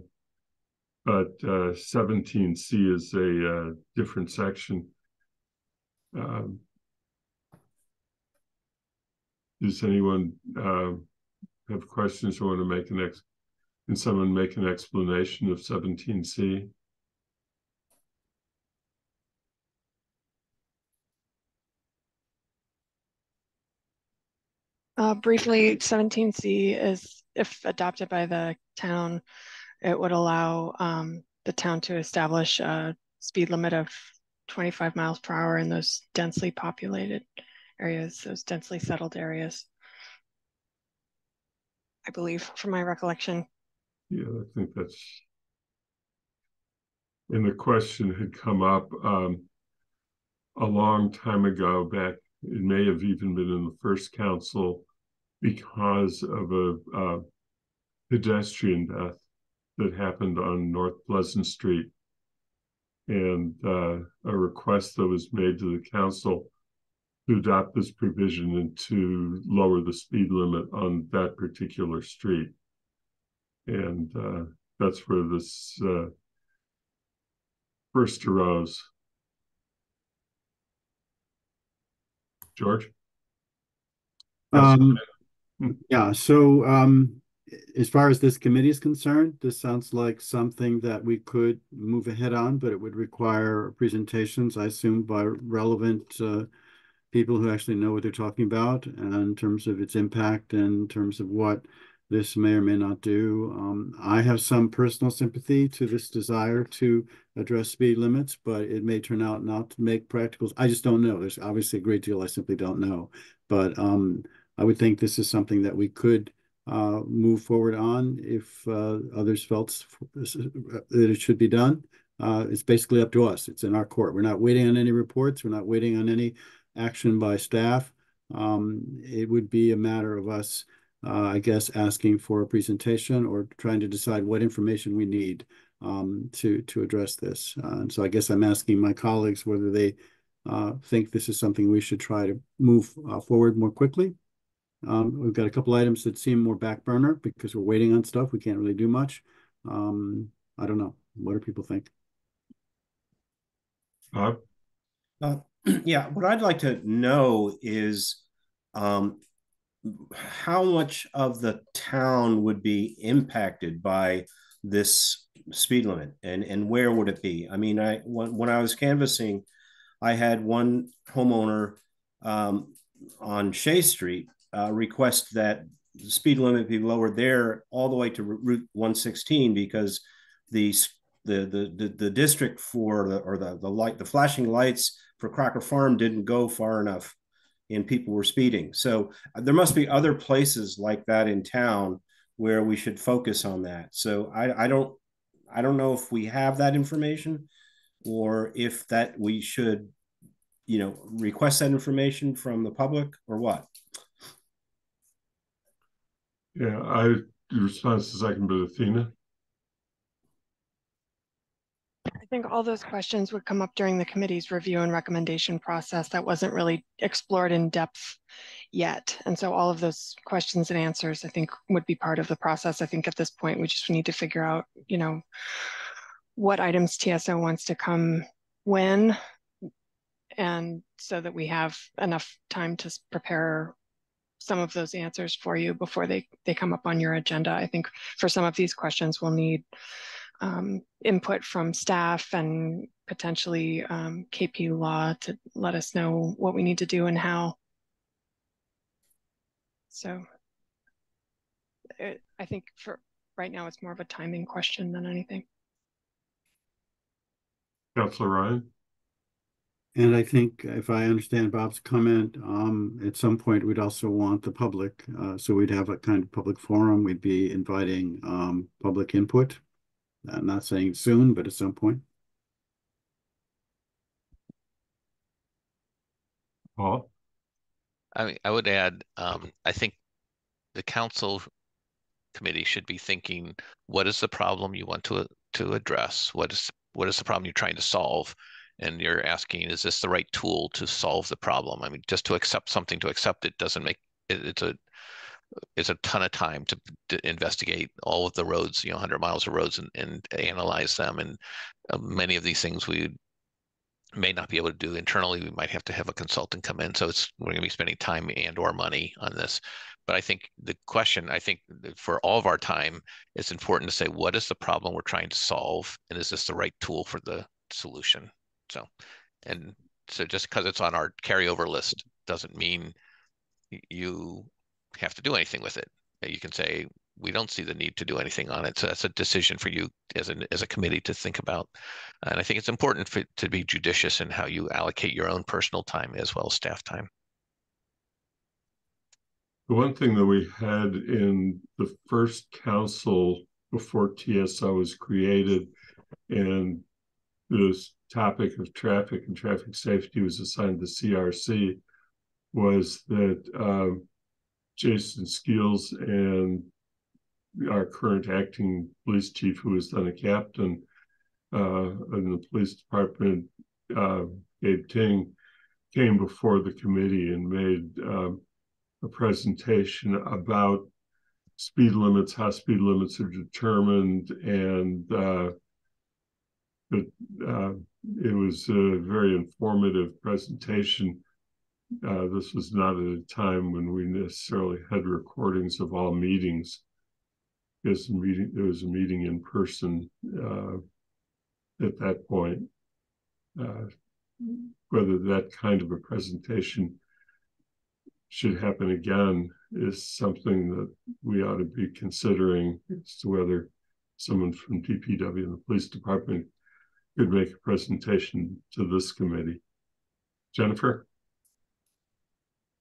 S3: but uh, 17C is a uh, different section. Um, does anyone uh, have questions or want to make an ex? Can someone make an explanation of 17C?
S6: Uh, briefly, seventeen C is if adopted by the town, it would allow um, the town to establish a speed limit of twenty-five miles per hour in those densely populated areas, those densely settled areas. I believe, from my recollection.
S3: Yeah, I think that's. And the question had come up um, a long time ago, back, it may have even been in the first council because of a pedestrian death that happened on North Pleasant Street. And uh, a request that was made to the council to adopt this provision and to lower the speed limit on that particular street. And uh, that's where this uh, first arose. George?
S5: Um, yeah, so um, as far as this committee is concerned, this sounds like something that we could move ahead on, but it would require presentations, I assume, by relevant uh, people who actually know what they're talking about and in terms of its impact and in terms of what this may or may not do. Um, I have some personal sympathy to this desire to address speed limits, but it may turn out not to make practical. I just don't know. There's obviously a great deal I simply don't know. But um, I would think this is something that we could uh, move forward on if uh, others felt that it should be done. Uh, it's basically up to us. It's in our court. We're not waiting on any reports. We're not waiting on any action by staff. Um, it would be a matter of us uh, I guess, asking for a presentation or trying to decide what information we need um, to to address this. Uh, and so I guess I'm asking my colleagues whether they uh, think this is something we should try to move forward more quickly Um, we've got a couple items that seem more back burner because we're waiting on stuff. We can't really do much. Um, I don't know. What do people think?
S3: Bob?
S2: Uh, [clears throat] yeah, what I'd like to know is um, how much of the town would be impacted by this speed limit and and where would it be i mean i when, when i was canvassing i had one homeowner um, on Shays street uh, request that the speed limit be lowered there all the way to route 116 because the the the the, the district for the or the the light the flashing lights for Crocker Farm didn't go far enough and people were speeding. So uh, there must be other places like that in town where we should focus on that. So I, I don't I don't know if we have that information or if that we should you know request that information from the public or what.
S3: Yeah, I the response I can be Athena.
S6: I think all those questions would come up during the committee's review and recommendation process that wasn't really explored in depth yet. And so all of those questions and answers, I think, would be part of the process. I think at this point, we just need to figure out, you know, what items TSO wants to come when, and so that we have enough time to prepare some of those answers for you before they, they come up on your agenda. I think for some of these questions, we'll need um, input from staff and potentially um, KP Law to let us know what we need to do and how. So it, I think for right now, it's more of a timing question than anything.
S3: Councilor Ryan?
S5: And I think if I understand Bob's comment, um, at some point we'd also want the public. Uh, so we'd have a kind of public forum. We'd be inviting um, public input. I'm not saying soon, but at some point.
S3: Paul?
S8: I mean, I would add, um, I think the council committee should be thinking, what is the problem you want to to address? What is what is the problem you're trying to solve? And you're asking, is this the right tool to solve the problem? I mean, just to accept something to accept it doesn't make it, it's a it's a ton of time to, to, investigate all of the roads, you know, 100 miles of roads and, and analyze them. And uh, many of these things we may not be able to do internally. We might have to have a consultant come in. So it's we're going to be spending time and or money on this. But I think the question, I think for all of our time, it's important to say what is the problem we're trying to solve, and is this the right tool for the solution? So, and so just because it's on our carryover list doesn't mean you have to do anything with it. Uh, you can say we don't see the need to do anything on it. So that's a decision for you as a as a committee to think about. And I think it's important for, to be judicious in how you allocate your own personal time as well as staff time.
S3: The one thing that we had in the first council before TSO was created and this topic of traffic and traffic safety was assigned to CRC was that um, Jason Skeels and our current acting police chief, who is then a captain uh, in the police department, uh, Gabe Ting, came before the committee and made um, a presentation about speed limits, how speed limits are determined, and uh, it, uh, it was a very informative presentation uh, this was not at a time when we necessarily had recordings of all meetings. Because the meeting, there was a meeting in person uh, at that point. Uh, whether that kind of a presentation should happen again is something that we ought to be considering as to whether someone from DPW and the police department could make a presentation to this committee. Jennifer?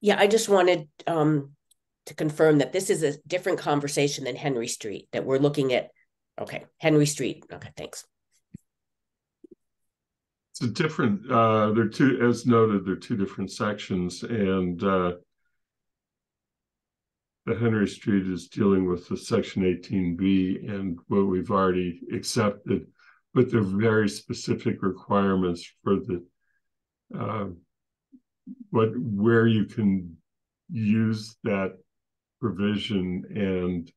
S4: Yeah, I just wanted um, to confirm that this is a different conversation than Henry Street, that we're looking at, okay, Henry Street. Okay, thanks.
S3: It's a different, uh, they're two, as noted, they're two different sections and uh, the Henry Street is dealing with the section 18B and what we've already accepted, but they're very specific requirements for the uh, what where you can use that provision and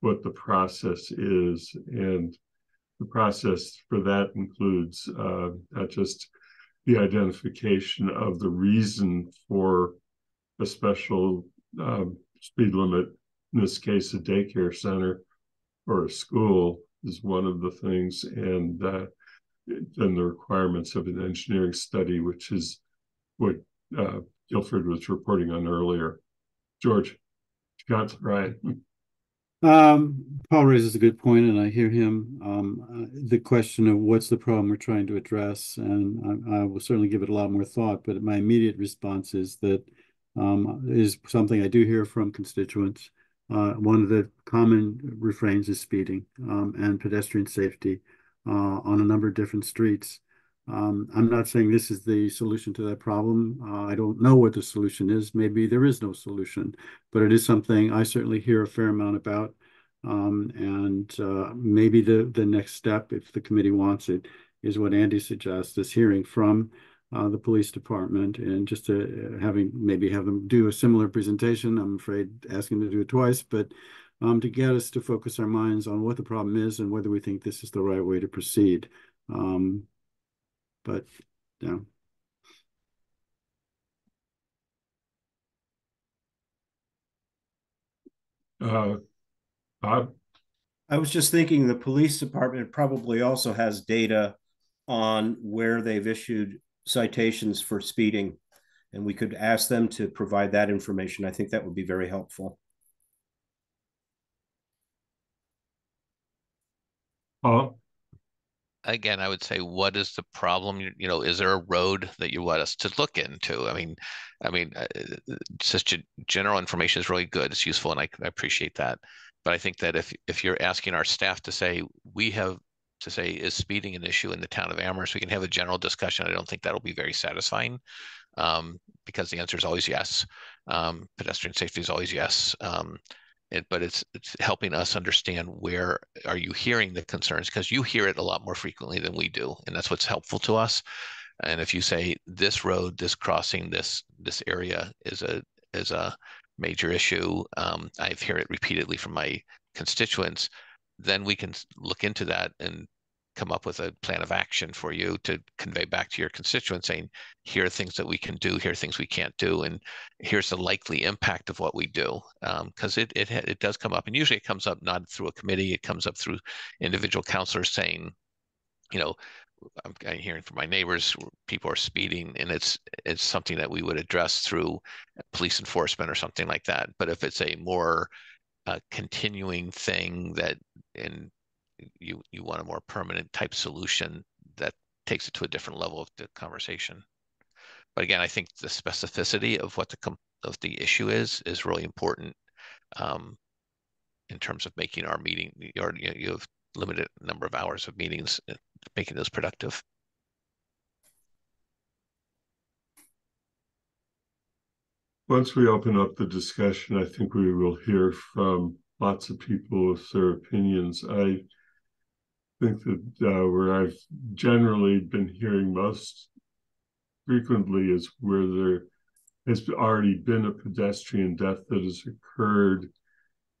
S3: what the process is. And the process for that includes uh, not just the identification of the reason for a special um, speed limit, in this case, a daycare center or a school is one of the things, and uh, then the requirements of an engineering study, which is what uh, Guilford was reporting on earlier. George, Scott, Ryan.
S5: Um, Paul raises a good point, and I hear him. Um, uh, the question of what's the problem we're trying to address, and I, I, will certainly give it a lot more thought. But my immediate response is that um, is something I do hear from constituents. Uh, one of the common refrains is speeding um, and pedestrian safety uh, on a number of different streets. Um, I'm not saying this is the solution to that problem. Uh, I don't know what the solution is. Maybe there is no solution, but it is something I certainly hear a fair amount about. Um, and uh, maybe the, the next step, if the committee wants it, is what Andy suggests, is hearing from uh, the police department and just to, uh, having maybe have them do a similar presentation. I'm afraid asking to do it twice, but um, to get us to focus our minds on what the problem is and whether we think this is the right way to proceed. Um, but yeah.
S3: Uh, Bob?
S2: I was just thinking the police department probably also has data on where they've issued citations for speeding, and we could ask them to provide that information. I think that would be very helpful.
S3: Paul?
S8: again, I would say, what is the problem? You, you, know, is there a road that you want us to look into? I mean, I mean, uh, just general information is really good. It's useful, and I, I, appreciate that. But I think that if if you're asking our staff to say we have to say is speeding an issue in the town of Amherst, we can have a general discussion. I don't think that'll be very satisfying um, because the answer is always yes. Um, pedestrian safety is always yes. Um, it, but it's it's helping us understand where are you hearing the concerns because you hear it a lot more frequently than we do, and that's what's helpful to us. And if you say this road, this crossing, this this area is a is a major issue, um, I hear it repeatedly from my constituents. Then we can look into that and come up with a plan of action for you to convey back to your constituents saying here are things that we can do here are things we can't do and here's the likely impact of what we do. Because um, it, it it does come up and usually it comes up not through a committee it comes up through individual counselors saying you know I'm, I'm hearing from my neighbors people are speeding and it's it's something that we would address through police enforcement or something like that. But if it's a more uh, continuing thing that and you you want a more permanent type solution that takes it to a different level of the conversation. But again, I think the specificity of what the of the issue is is really important um, in terms of making our meeting. You already you have limited number of hours of meetings, uh, making those productive.
S3: Once we open up the discussion, I think we will hear from lots of people with their opinions. I think that uh, where I've generally been hearing most frequently is where there has already been a pedestrian death that has occurred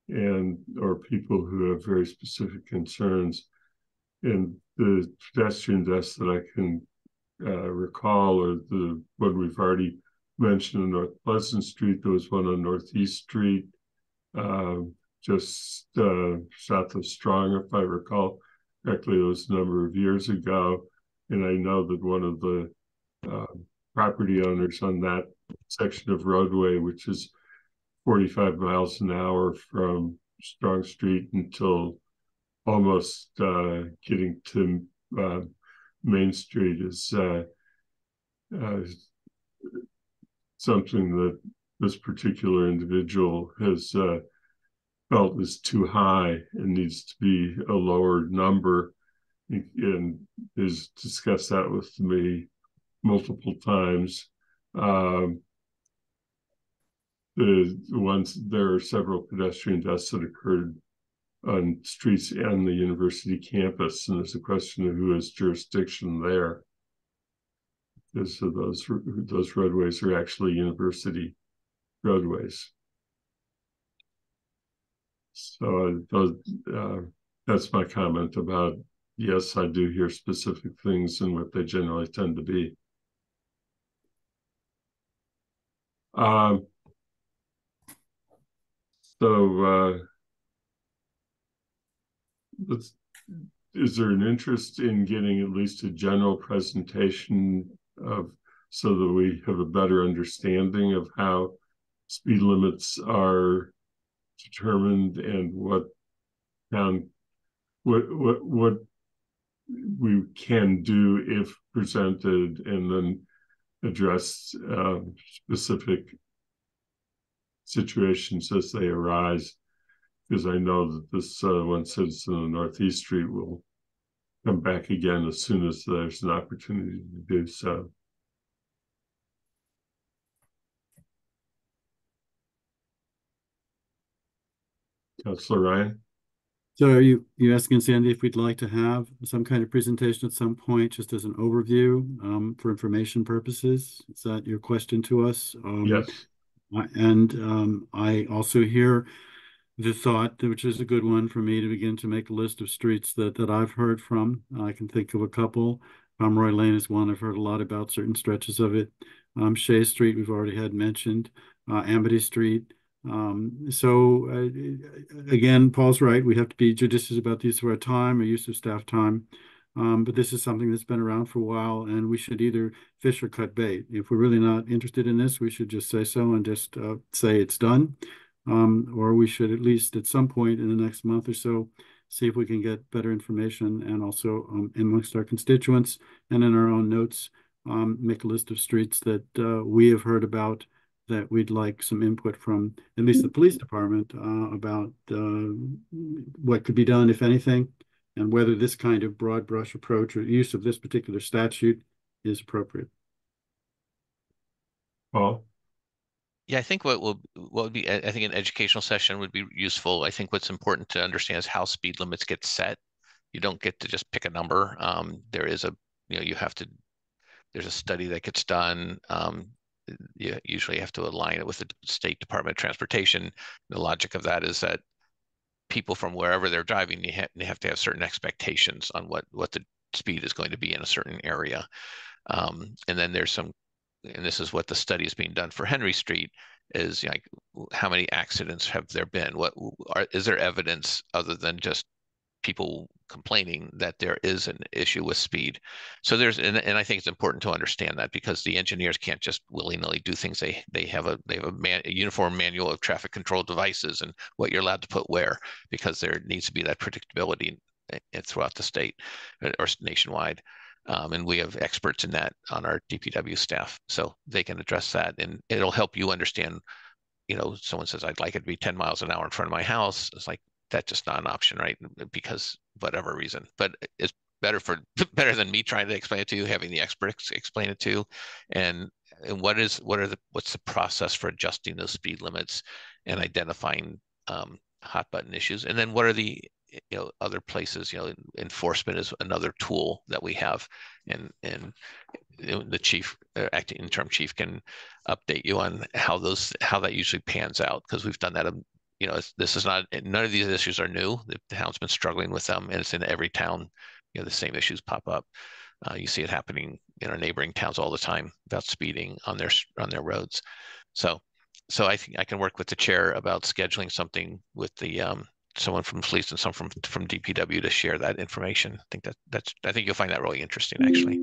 S3: and or people who have very specific concerns and the pedestrian deaths that I can uh, recall or the one we've already mentioned on North Pleasant Street. There was one on Northeast Street, uh, just uh, south of Strong, if I recall correctly, it was a number of years ago. And I know that one of the uh, property owners on that section of roadway, which is 45 miles an hour from Strong Street until almost uh, getting to uh, Main Street, is uh, something that this particular individual has uh, felt is too high and needs to be a lower number and has discussed that with me multiple times. Um, the ones there are several pedestrian deaths that occurred on streets and the university campus, and there's a question of who has jurisdiction there. Because those those roadways are actually university roadways. So those, uh, that's my comment about yes, I do hear specific things and what they generally tend to be. Um, so uh, let's, is there an interest in getting at least a general presentation of so that we have a better understanding of how speed limits are determined and what what what what we can do if presented and then address uh, specific situations as they arise. Because I know that this uh, one citizen on Northeast Street will come back again as soon as there's an opportunity to do so. Councillor Ryan?
S5: So are you, you asking Sandy if we'd like to have some kind of presentation at some point, just as an overview, um, for information purposes? Is that your question to us? Um,
S3: yes.
S5: And, um, I also hear the thought, which is a good one for me to begin to make a list of streets that, that I've heard from. I can think of a couple. Pomeroy Lane is one. I've heard a lot about certain stretches of it. Um, Shays Street, we've already had mentioned, uh, Amity Street, um, so uh, again, Paul's right. We have to be judicious about the use of our time or use of staff time. Um, but this is something that's been around for a while, and we should either fish or cut bait. If we're really not interested in this, we should just say so and just uh, say it's done. Um, or we should at least at some point in the next month or so see if we can get better information and also um, amongst our constituents and in our own notes um, make a list of streets that uh, we have heard about that we'd like some input from at least the police department uh, about uh, what could be done, if anything, and whether this kind of broad brush approach or use of this particular statute is appropriate.
S3: Paul?
S8: Yeah, I think what will what would be I think an educational session would be useful. I think what's important to understand is how speed limits get set. You don't get to just pick a number. Um, there is a you know you have to there's a study that gets done. Um, you usually have to align it with the state department of transportation the logic of that is that people from wherever they're driving you have, you have to have certain expectations on what what the speed is going to be in a certain area um, and then there's some and this is what the study is being done for henry street is like how many accidents have there been what are, is there evidence other than just people complaining that there is an issue with speed. So there's and, and I think it's important to understand that because the engineers can't just willy-nilly do things. They they have a they have a, man, a uniform manual of traffic control devices and what you're allowed to put where because there needs to be that predictability throughout the state uh, or nationwide. Um, and we have experts in that on our DPW staff, so they can address that, and it'll help you understand. You know, someone says I'd like it to be 10 miles an hour in front of my house. It's like that's just not an option, right? Because whatever reason, but it's better for [laughs] better than me trying to explain it to you, having the experts explain it to you, and and what is what are the what's the process for adjusting those speed limits and identifying um, hot button issues, and then what are the you know other places you know enforcement is another tool that we have and and the chief uh, acting interim chief can update you on how those how that usually pans out because we've done that a you know, this is not none of these issues are new. The town's been struggling with them, and it's in every town. You know, the same issues pop up. Uh, you see it happening in our neighboring towns all the time about speeding on their on their roads. So, so I think I can work with the chair about scheduling something with the um, someone from police and some from from DPW to share that information. I think that that's I think you'll find that really interesting, actually.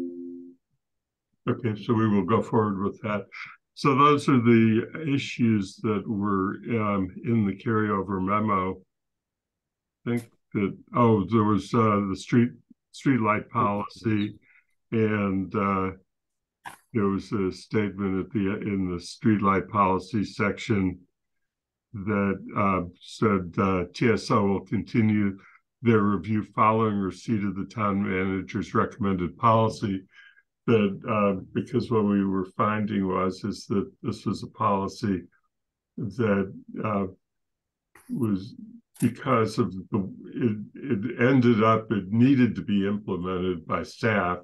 S3: Okay, so we will go forward with that. So those are the issues that were um, in the carryover memo. I think that oh, there was uh, the street street light policy, and uh, there was a statement at the in the street light policy section that uh, said uh, TSO will continue their review following receipt of the town manager's recommended policy. That uh, because what we were finding was is that this was a policy that uh, was because of the it, it ended up it needed to be implemented by staff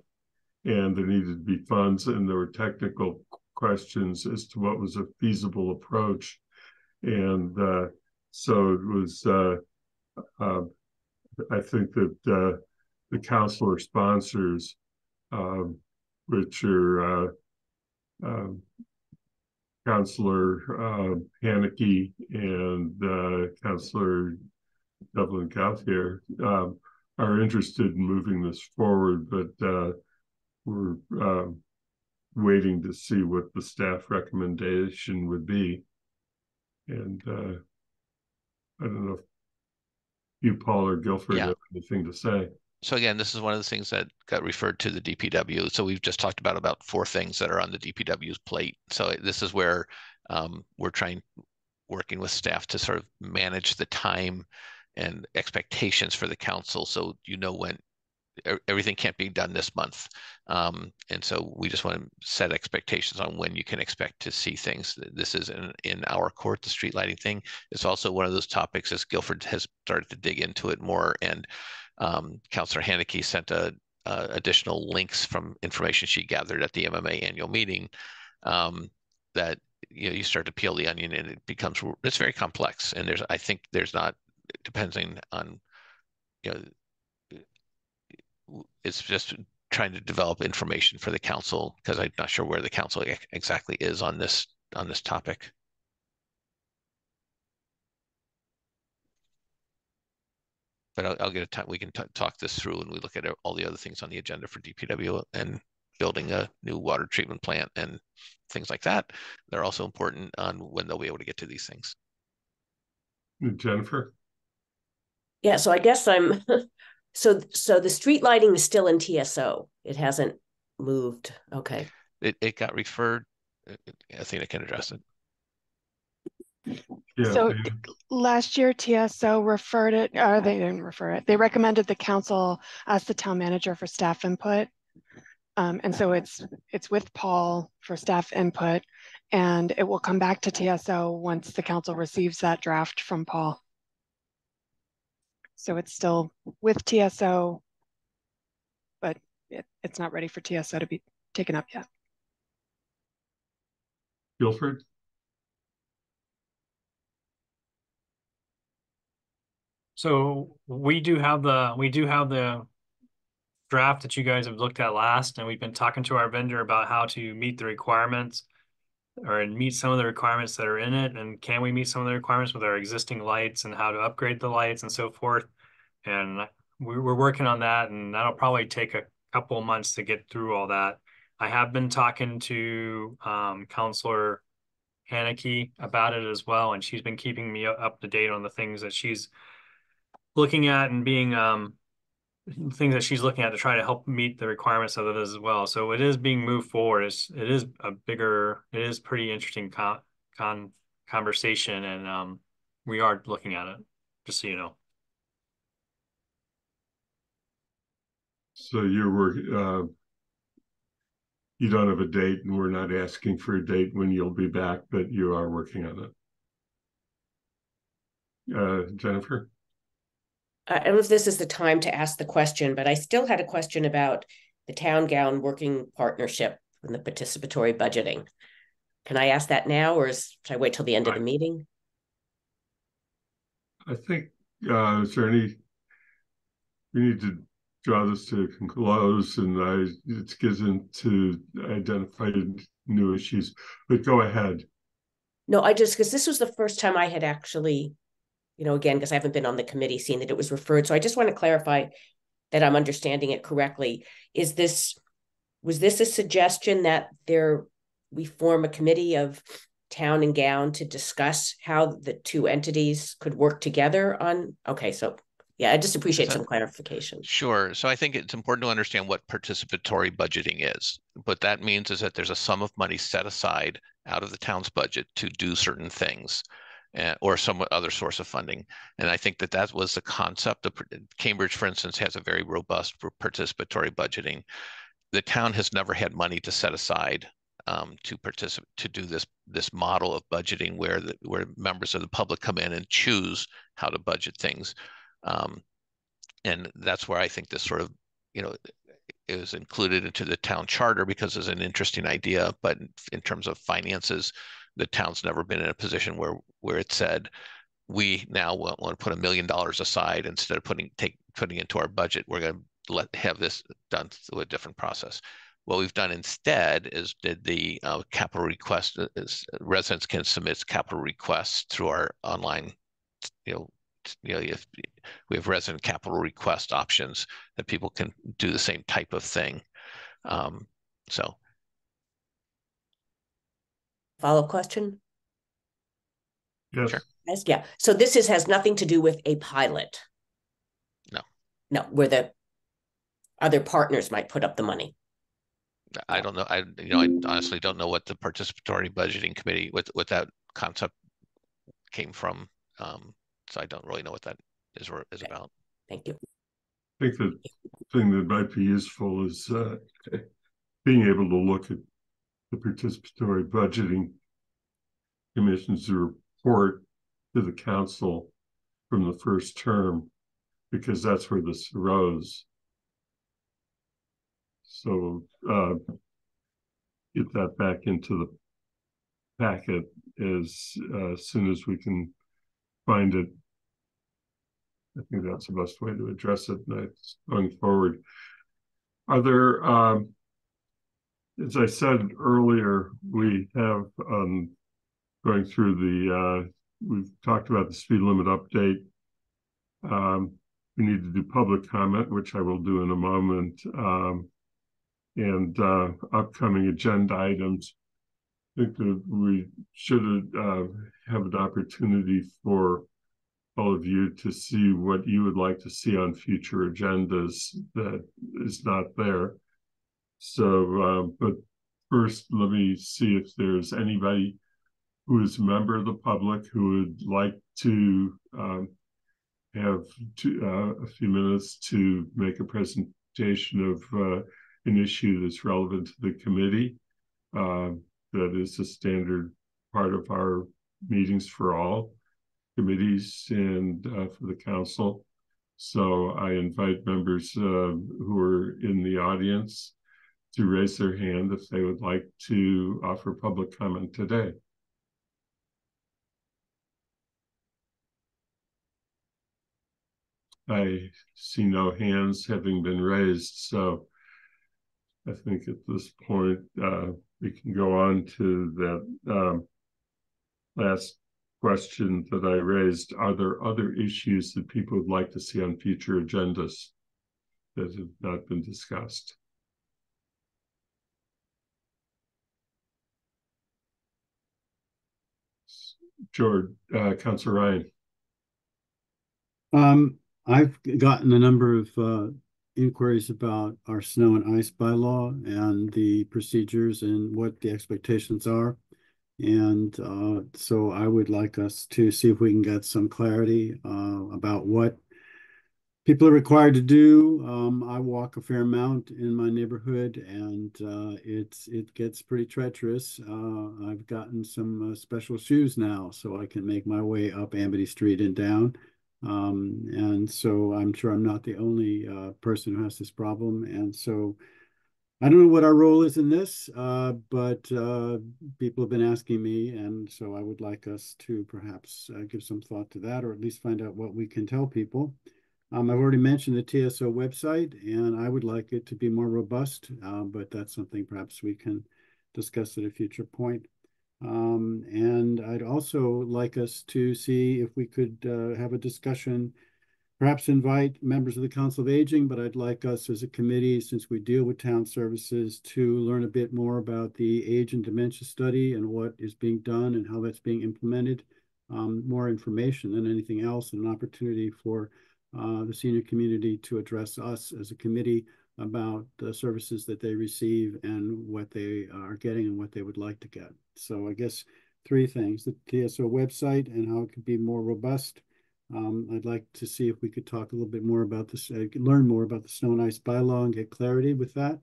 S3: and there needed to be funds and there were technical questions as to what was a feasible approach and uh, so it was, uh, uh, I think that uh, the counselor sponsors, um, which are uh, um, Counselor uh, Hanneke and uh, Counselor Devlin Gauthier, um, are interested in moving this forward, but we're waiting to see what the staff recommendation would be. And uh, I don't know if you, Paul or Guilford,
S8: Yeah.
S3: have anything to say.
S8: So again, this is one of the things that got referred to the DPW. So we've just talked about about four things that are on the DPW's plate. So this is where um, we're trying, working with staff to sort of manage the time and expectations for the council. So you know when everything can't be done this month. Um, and so we just want to set expectations on when you can expect to see things. This is in, in our court, the street lighting thing. It's also one of those topics as Guilford has started to dig into it more and um, Councillor Hanneke sent a, additional links from information she gathered at the MMA annual meeting um, that you know you start to peel the onion and it becomes it's very complex and there's I think there's not depending on you know it's just trying to develop information for the council because I'm not sure where the council exactly is on this on this topic. But I'll, I'll get a time, we can t- talk this through and we look at all the other things on the agenda for DPW and building a new water treatment plant and things like that. They're also important on when they'll be able to get to these things.
S3: Jennifer?
S4: Yeah, so I guess I'm, [laughs] so, so the street lighting is still in TSO. It hasn't moved. Okay.
S8: It, it got referred, uh, Athena can address it.
S3: Yeah,
S6: So
S3: and-
S6: last year TSO referred it, or they didn't refer it. They recommended the council ask the town manager for staff input. Um, and so it's, it's with Paul for staff input and it will come back to TSO once the council receives that draft from Paul. So it's still with TSO, but it, it's not ready for TSO to be taken up yet.
S3: Guilford?
S9: So we do have the, we do have the draft that you guys have looked at last, and we've been talking to our vendor about how to meet the requirements or meet some of the requirements that are in it, and can we meet some of the requirements with our existing lights and how to upgrade the lights and so forth. And we, we're working on that, and that'll probably take a couple months to get through all that. I have been talking to um, Counselor Hanneke about it as well, and she's been keeping me up to date on the things that she's looking at and being um things that she's looking at to try to help meet the requirements of it as well. So it is being moved forward. It's it is a bigger, it is pretty interesting con, con conversation, and um we are looking at it. Just so you know.
S3: So you're work, uh, you don't have a date and we're not asking for a date when you'll be back, but you are working on it. Uh, Jennifer?
S4: I don't know if this is the time to ask the question, but I still had a question about the town gown working partnership and the participatory budgeting. Can I ask that now, or is, should I wait till the end of the meeting?
S3: I think, uh, is there any, we need to draw this to a close and I, it gives into identified new issues, but go ahead.
S4: No, I just, because this was the first time I had actually, you know, again, because I haven't been on the committee, seen that it was referred. So I just want to clarify that I'm understanding it correctly. Is this, was this a suggestion that there, we form a committee of town and gown to discuss how the two entities could work together on? Okay, so yeah, I just appreciate some clarification.
S8: Sure. So I think it's important to understand what participatory budgeting is. What that means is that there's a sum of money set aside out of the town's budget to do certain things or some other source of funding. And I think that that was the concept of Cambridge, for instance, has a very robust participatory budgeting. The town has never had money to set aside um, to participate to do this this model of budgeting where the, where members of the public come in and choose how to budget things. Um, and that's where I think this sort of, you know, is included into the town charter because it's an interesting idea. But in terms of finances, the town's never been in a position where where it said, we now want, want to put a million dollars aside instead of putting take putting into our budget. We're going to let have this done through a different process. What we've done instead is did the uh, capital request is residents can submit capital requests through our online, you know, you know, if we have resident capital request options that people can do the same type of thing. Um, so.
S4: Follow-up question?
S3: Yes.
S8: Sure.
S4: Yes, yeah. So this is has nothing to do with a pilot.
S8: No.
S4: No, where the other partners might put up the money.
S8: I don't know. I you know I honestly don't know what the participatory budgeting committee what what that concept came from. Um, so I don't really know what that is is
S4: Okay.
S8: about.
S4: Thank you.
S3: I think the thing that might be useful is uh, [laughs] being able to look at the participatory budgeting commission's report to the council from the first term, because that's where this arose. So uh, get that back into the packet as uh, soon as we can find it. I think that's the best way to address it going forward. Are there, um, as I said earlier, we have um, going through the, uh, we've talked about the speed limit update. Um, we need to do public comment, which I will do in a moment. Um, and uh, upcoming agenda items. I think that we should uh, have an opportunity for all of you to see what you would like to see on future agendas that is not there. So, uh, but first, let me see if there's anybody who is a member of the public who would like to um, have to, uh, a few minutes to make a presentation of uh, an issue that's relevant to the committee. Uh, that is a standard part of our meetings for all committees and uh, for the council. So I invite members uh, who are in the audience to raise their hand if they would like to offer public comment today. I see no hands having been raised, so I think at this point uh, we can go on to that um, last question that I raised. Are there other issues that people would like to see on future agendas that have not been discussed? George, uh, Councilor Ryan.
S5: Um, I've gotten a number of uh, inquiries about our snow and ice bylaw and the procedures and what the expectations are. And uh, so I would like us to see if we can get some clarity uh, about what people are required to do. Um, I walk a fair amount in my neighborhood, and uh, it's it gets pretty treacherous. Uh, I've gotten some uh, special shoes now, so I can make my way up Amity Street and down. Um, and so I'm sure I'm not the only uh, person who has this problem. And so I don't know what our role is in this, uh, but uh, people have been asking me, and so I would like us to perhaps give some thought to that, or at least find out what we can tell people. Um, I've already mentioned the TSO website, and I would like it to be more robust, uh, but that's something perhaps we can discuss at a future point. Um, and I'd also like us to see if we could uh, have a discussion perhaps invite members of the Council of Aging, but I'd like us as a committee, since we deal with town services, to learn a bit more about the age and dementia study and what is being done and how that's being implemented. Um, more information than anything else, and an opportunity for the senior community to address us as a committee about the services that they receive and what they are getting and what they would like to get. So I guess three things, the TSO website and how it could be more robust, um, I'd like to see if we could talk a little bit more about this, uh, learn more about the snow and ice bylaw and get clarity with that.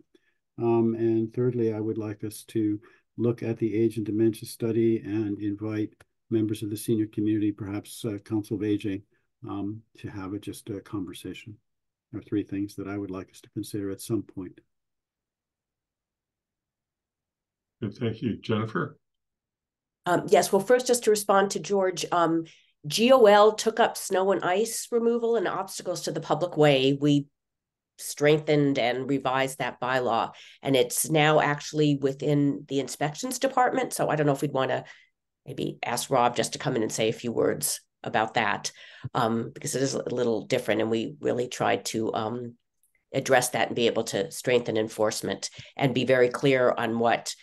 S5: Um, and thirdly, I would like us to look at the age and dementia study and invite members of the senior community, perhaps uh, Council of Aging, um, to have a, just a conversation. There are three things that I would like us to consider at some point.
S3: Good, thank you, Jennifer.
S4: Um, yes, well, first, just to respond to George, um, GOL took up snow and ice removal and obstacles to the public way. We strengthened and revised that bylaw, and it's now actually within the inspections department. So I don't know if we'd want to maybe ask Rob just to come in and say a few words about that, um, because it is a little different, and we really tried to um, address that and be able to strengthen enforcement and be very clear on what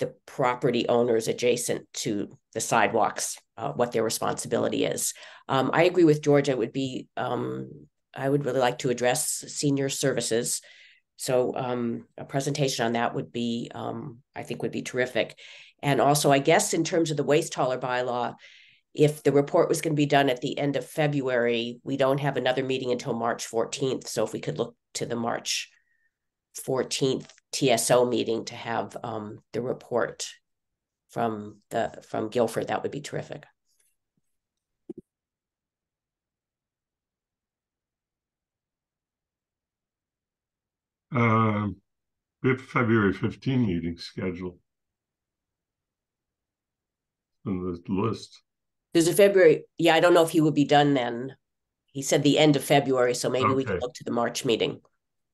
S4: the property owners adjacent to the sidewalks, uh, what their responsibility is. Um, I agree with George. It would be, um, I would really like to address senior services. So um, a presentation on that would be, um, I think, would be terrific. And also, I guess in terms of the waste hauler bylaw, if the report was going to be done at the end of February, we don't have another meeting until March 14th. So if we could look to the March 14th TSO meeting to have um, the report from the from Guilford, that would be terrific.
S3: Um, we have February 15 meeting scheduled on the list.
S4: There's a February. Yeah, I don't know if he would be done then. He said the end of February, so maybe we can
S3: Okay.
S4: look to the March meeting,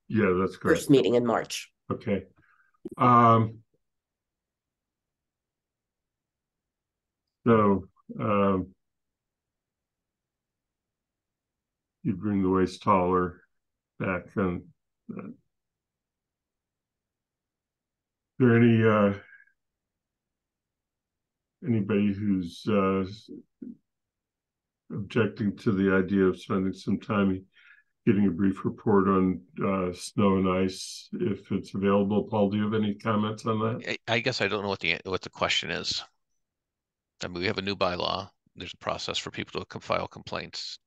S3: Yeah, that's great.
S4: first meeting in March.
S3: Okay. Um. So, um. You bring the waste hauler back and. uh, There any, uh. Anybody who's, uh. Objecting to the idea of spending some time getting a brief report on uh snow and ice if it's available. Paul, do you have any comments on that?
S8: I, I guess I don't know what the, what the question is. I mean, we have a new bylaw. There's a process for people to file complaints.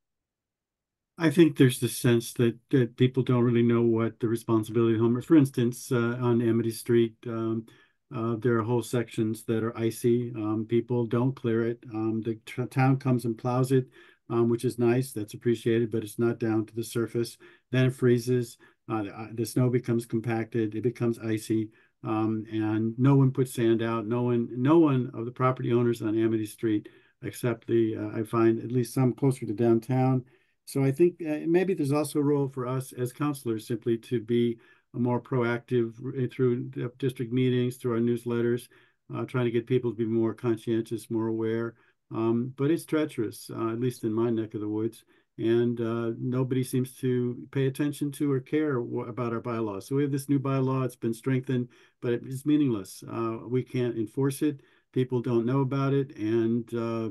S5: I think there's the sense that, that people don't really know what the responsibility of homeowners. For instance, uh, on Amity Street, um, uh, there are whole sections that are icy. Um, people don't clear it. Um, the town comes and plows it, um, which is nice. That's appreciated, but it's not down to the surface. Then it freezes. Uh, the, uh, the snow becomes compacted. It becomes icy. Um, and no one puts sand out. No one, no one of the property owners on Amity Street, except the, uh, I find at least some closer to downtown, so I think uh, maybe there's also a role for us as counselors simply to be more proactive uh, through district meetings, through our newsletters, uh, trying to get people to be more conscientious, more aware. Um, but it's treacherous, uh, at least in my neck of the woods. And uh, nobody seems to pay attention to or care about our bylaws. So we have this new bylaw, it's been strengthened, but it's meaningless. Uh, we can't enforce it. People don't know about it. And uh,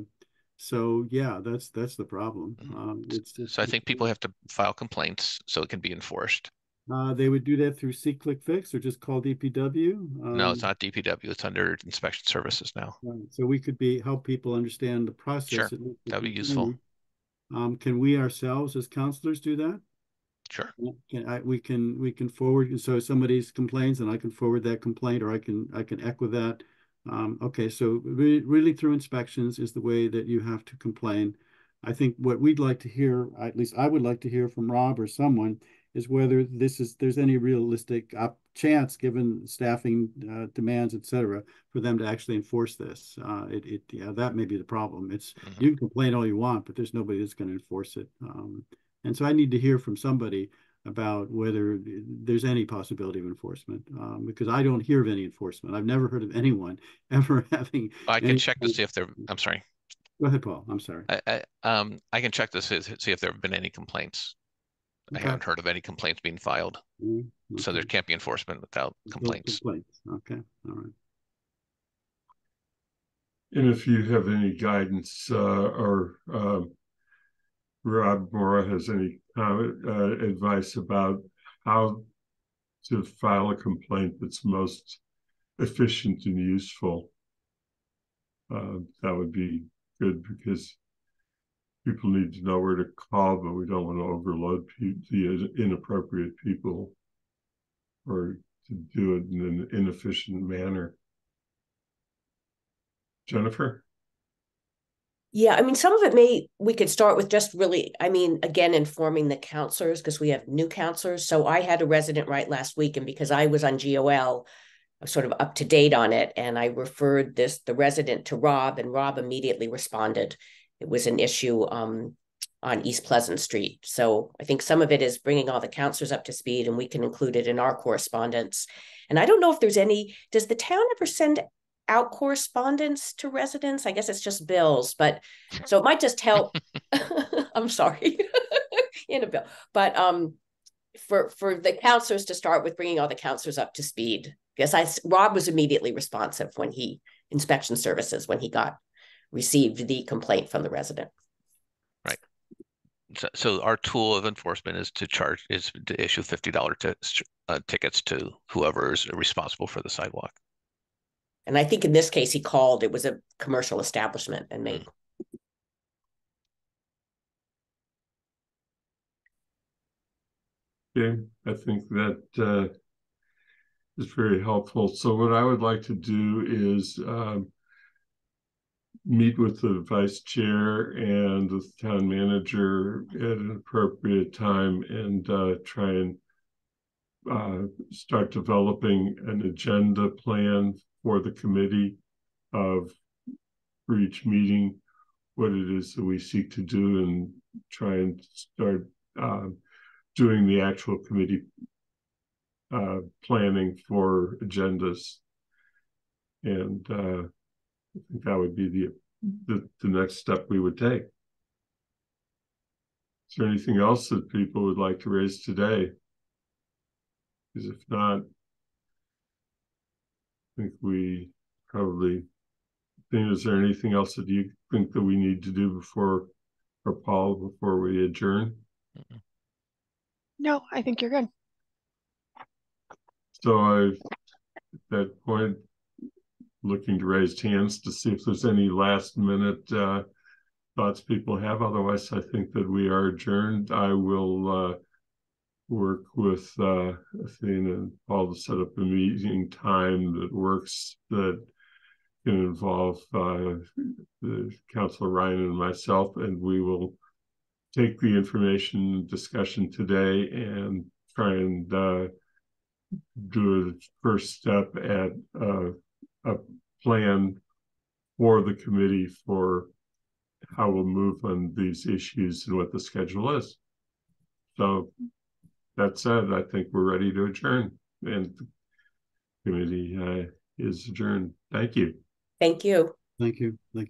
S5: so yeah, that's that's the problem. Um, it's, it's,
S8: So I think people have to file complaints so it can be enforced.
S5: Uh, they would do that through SeeClickFix or just call DPW. Um,
S8: No, it's not DPW. It's under inspection services now.
S5: right. So we could be help people understand the process.
S8: Sure,
S5: at least at
S8: that'd be useful.
S5: Um, can we ourselves as counselors do that?
S8: Sure.
S5: Can I, we can we can forward so if somebody complains and I can forward that complaint or I can I can echo that. Um, okay, so re really through inspections is the way that you have to complain. I think what we'd like to hear, at least I would like to hear from Rob or someone, is whether this is there's any realistic chance, given staffing uh, demands, et cetera, for them to actually enforce this. Uh, it, it yeah, that may be the problem. It's
S8: Mhm.
S5: you can complain all you want, but there's nobody that's going to enforce it. Um, and so I need to hear from somebody about whether there's any possibility of enforcement, um, because I don't hear of any enforcement. I've never heard of anyone [laughs] ever [laughs] having.
S8: I can check to see if there, I'm sorry.
S5: Go ahead, Paul. I'm sorry.
S8: I, I, um, I can check to see, see if there have been any complaints. I haven't heard of any complaints being filed,
S5: Mm,
S8: so there can't be enforcement without
S5: No
S8: complaints.
S5: Complaints. Okay. All right.
S3: And if you have any guidance uh, or um, Rob Morra has any comment, uh, advice about how to file a complaint that's most efficient and useful, uh, that would be good because people need to know where to call, but we don't want to overload the inappropriate people or to do it in an inefficient manner. Jennifer?
S4: Yeah, I mean, some of it may, we could start with just really, I mean, again, informing the counselors because we have new counselors. So I had a resident write last week, and because I was on GOL, sort of up to date on it, and I referred this, the resident to Rob, and Rob immediately responded it was an issue um, on East Pleasant Street. So I think some of it is bringing all the counselors up to speed, and we can include it in our correspondence. And I don't know if there's any. Does the town ever send out correspondence to residents? I guess it's just bills, but so it might just help. [laughs] [laughs] I'm sorry, [laughs] in a bill, but um, for for the counselors to start with bringing all the counselors up to speed. Because I Rob was immediately responsive when he inspection services when he got received the complaint from the resident.
S8: Right. So, so our tool of enforcement is to charge is to issue fifty dollar uh, tickets to whoever is responsible for the sidewalk.
S4: And I think in this case, he called. It was a commercial establishment and made.
S3: Okay, I think that uh, is very helpful. So what I would like to do is um, meet with the vice chair and the town manager at an appropriate time and uh, try and uh, start developing an agenda plan for the committee of for each meeting, what it is that we seek to do and try and start uh, doing the actual committee uh, planning for agendas. And uh, I think that would be the, the, the next step we would take. Is there anything else that people would like to raise today? Because if not, I think we probably think, is there anything else that you think that we need to do before, or Paul, before we adjourn?
S6: No, I think you're good.
S3: So I, at that point, looking to raise hands to see if there's any last minute uh, thoughts people have. Otherwise, I think that we are adjourned. I will uh, work with uh, Athena and Paul to set up a meeting time that works that can involve uh, the Councilor Ryan and myself, and we will take the information discussion today and try and uh, do a first step at uh, a plan for the committee for how we'll move on these issues and what the schedule is. So that said, I think we're ready to adjourn and the committee uh, is adjourned. Thank you.
S4: Thank you.
S5: Thank you. Thank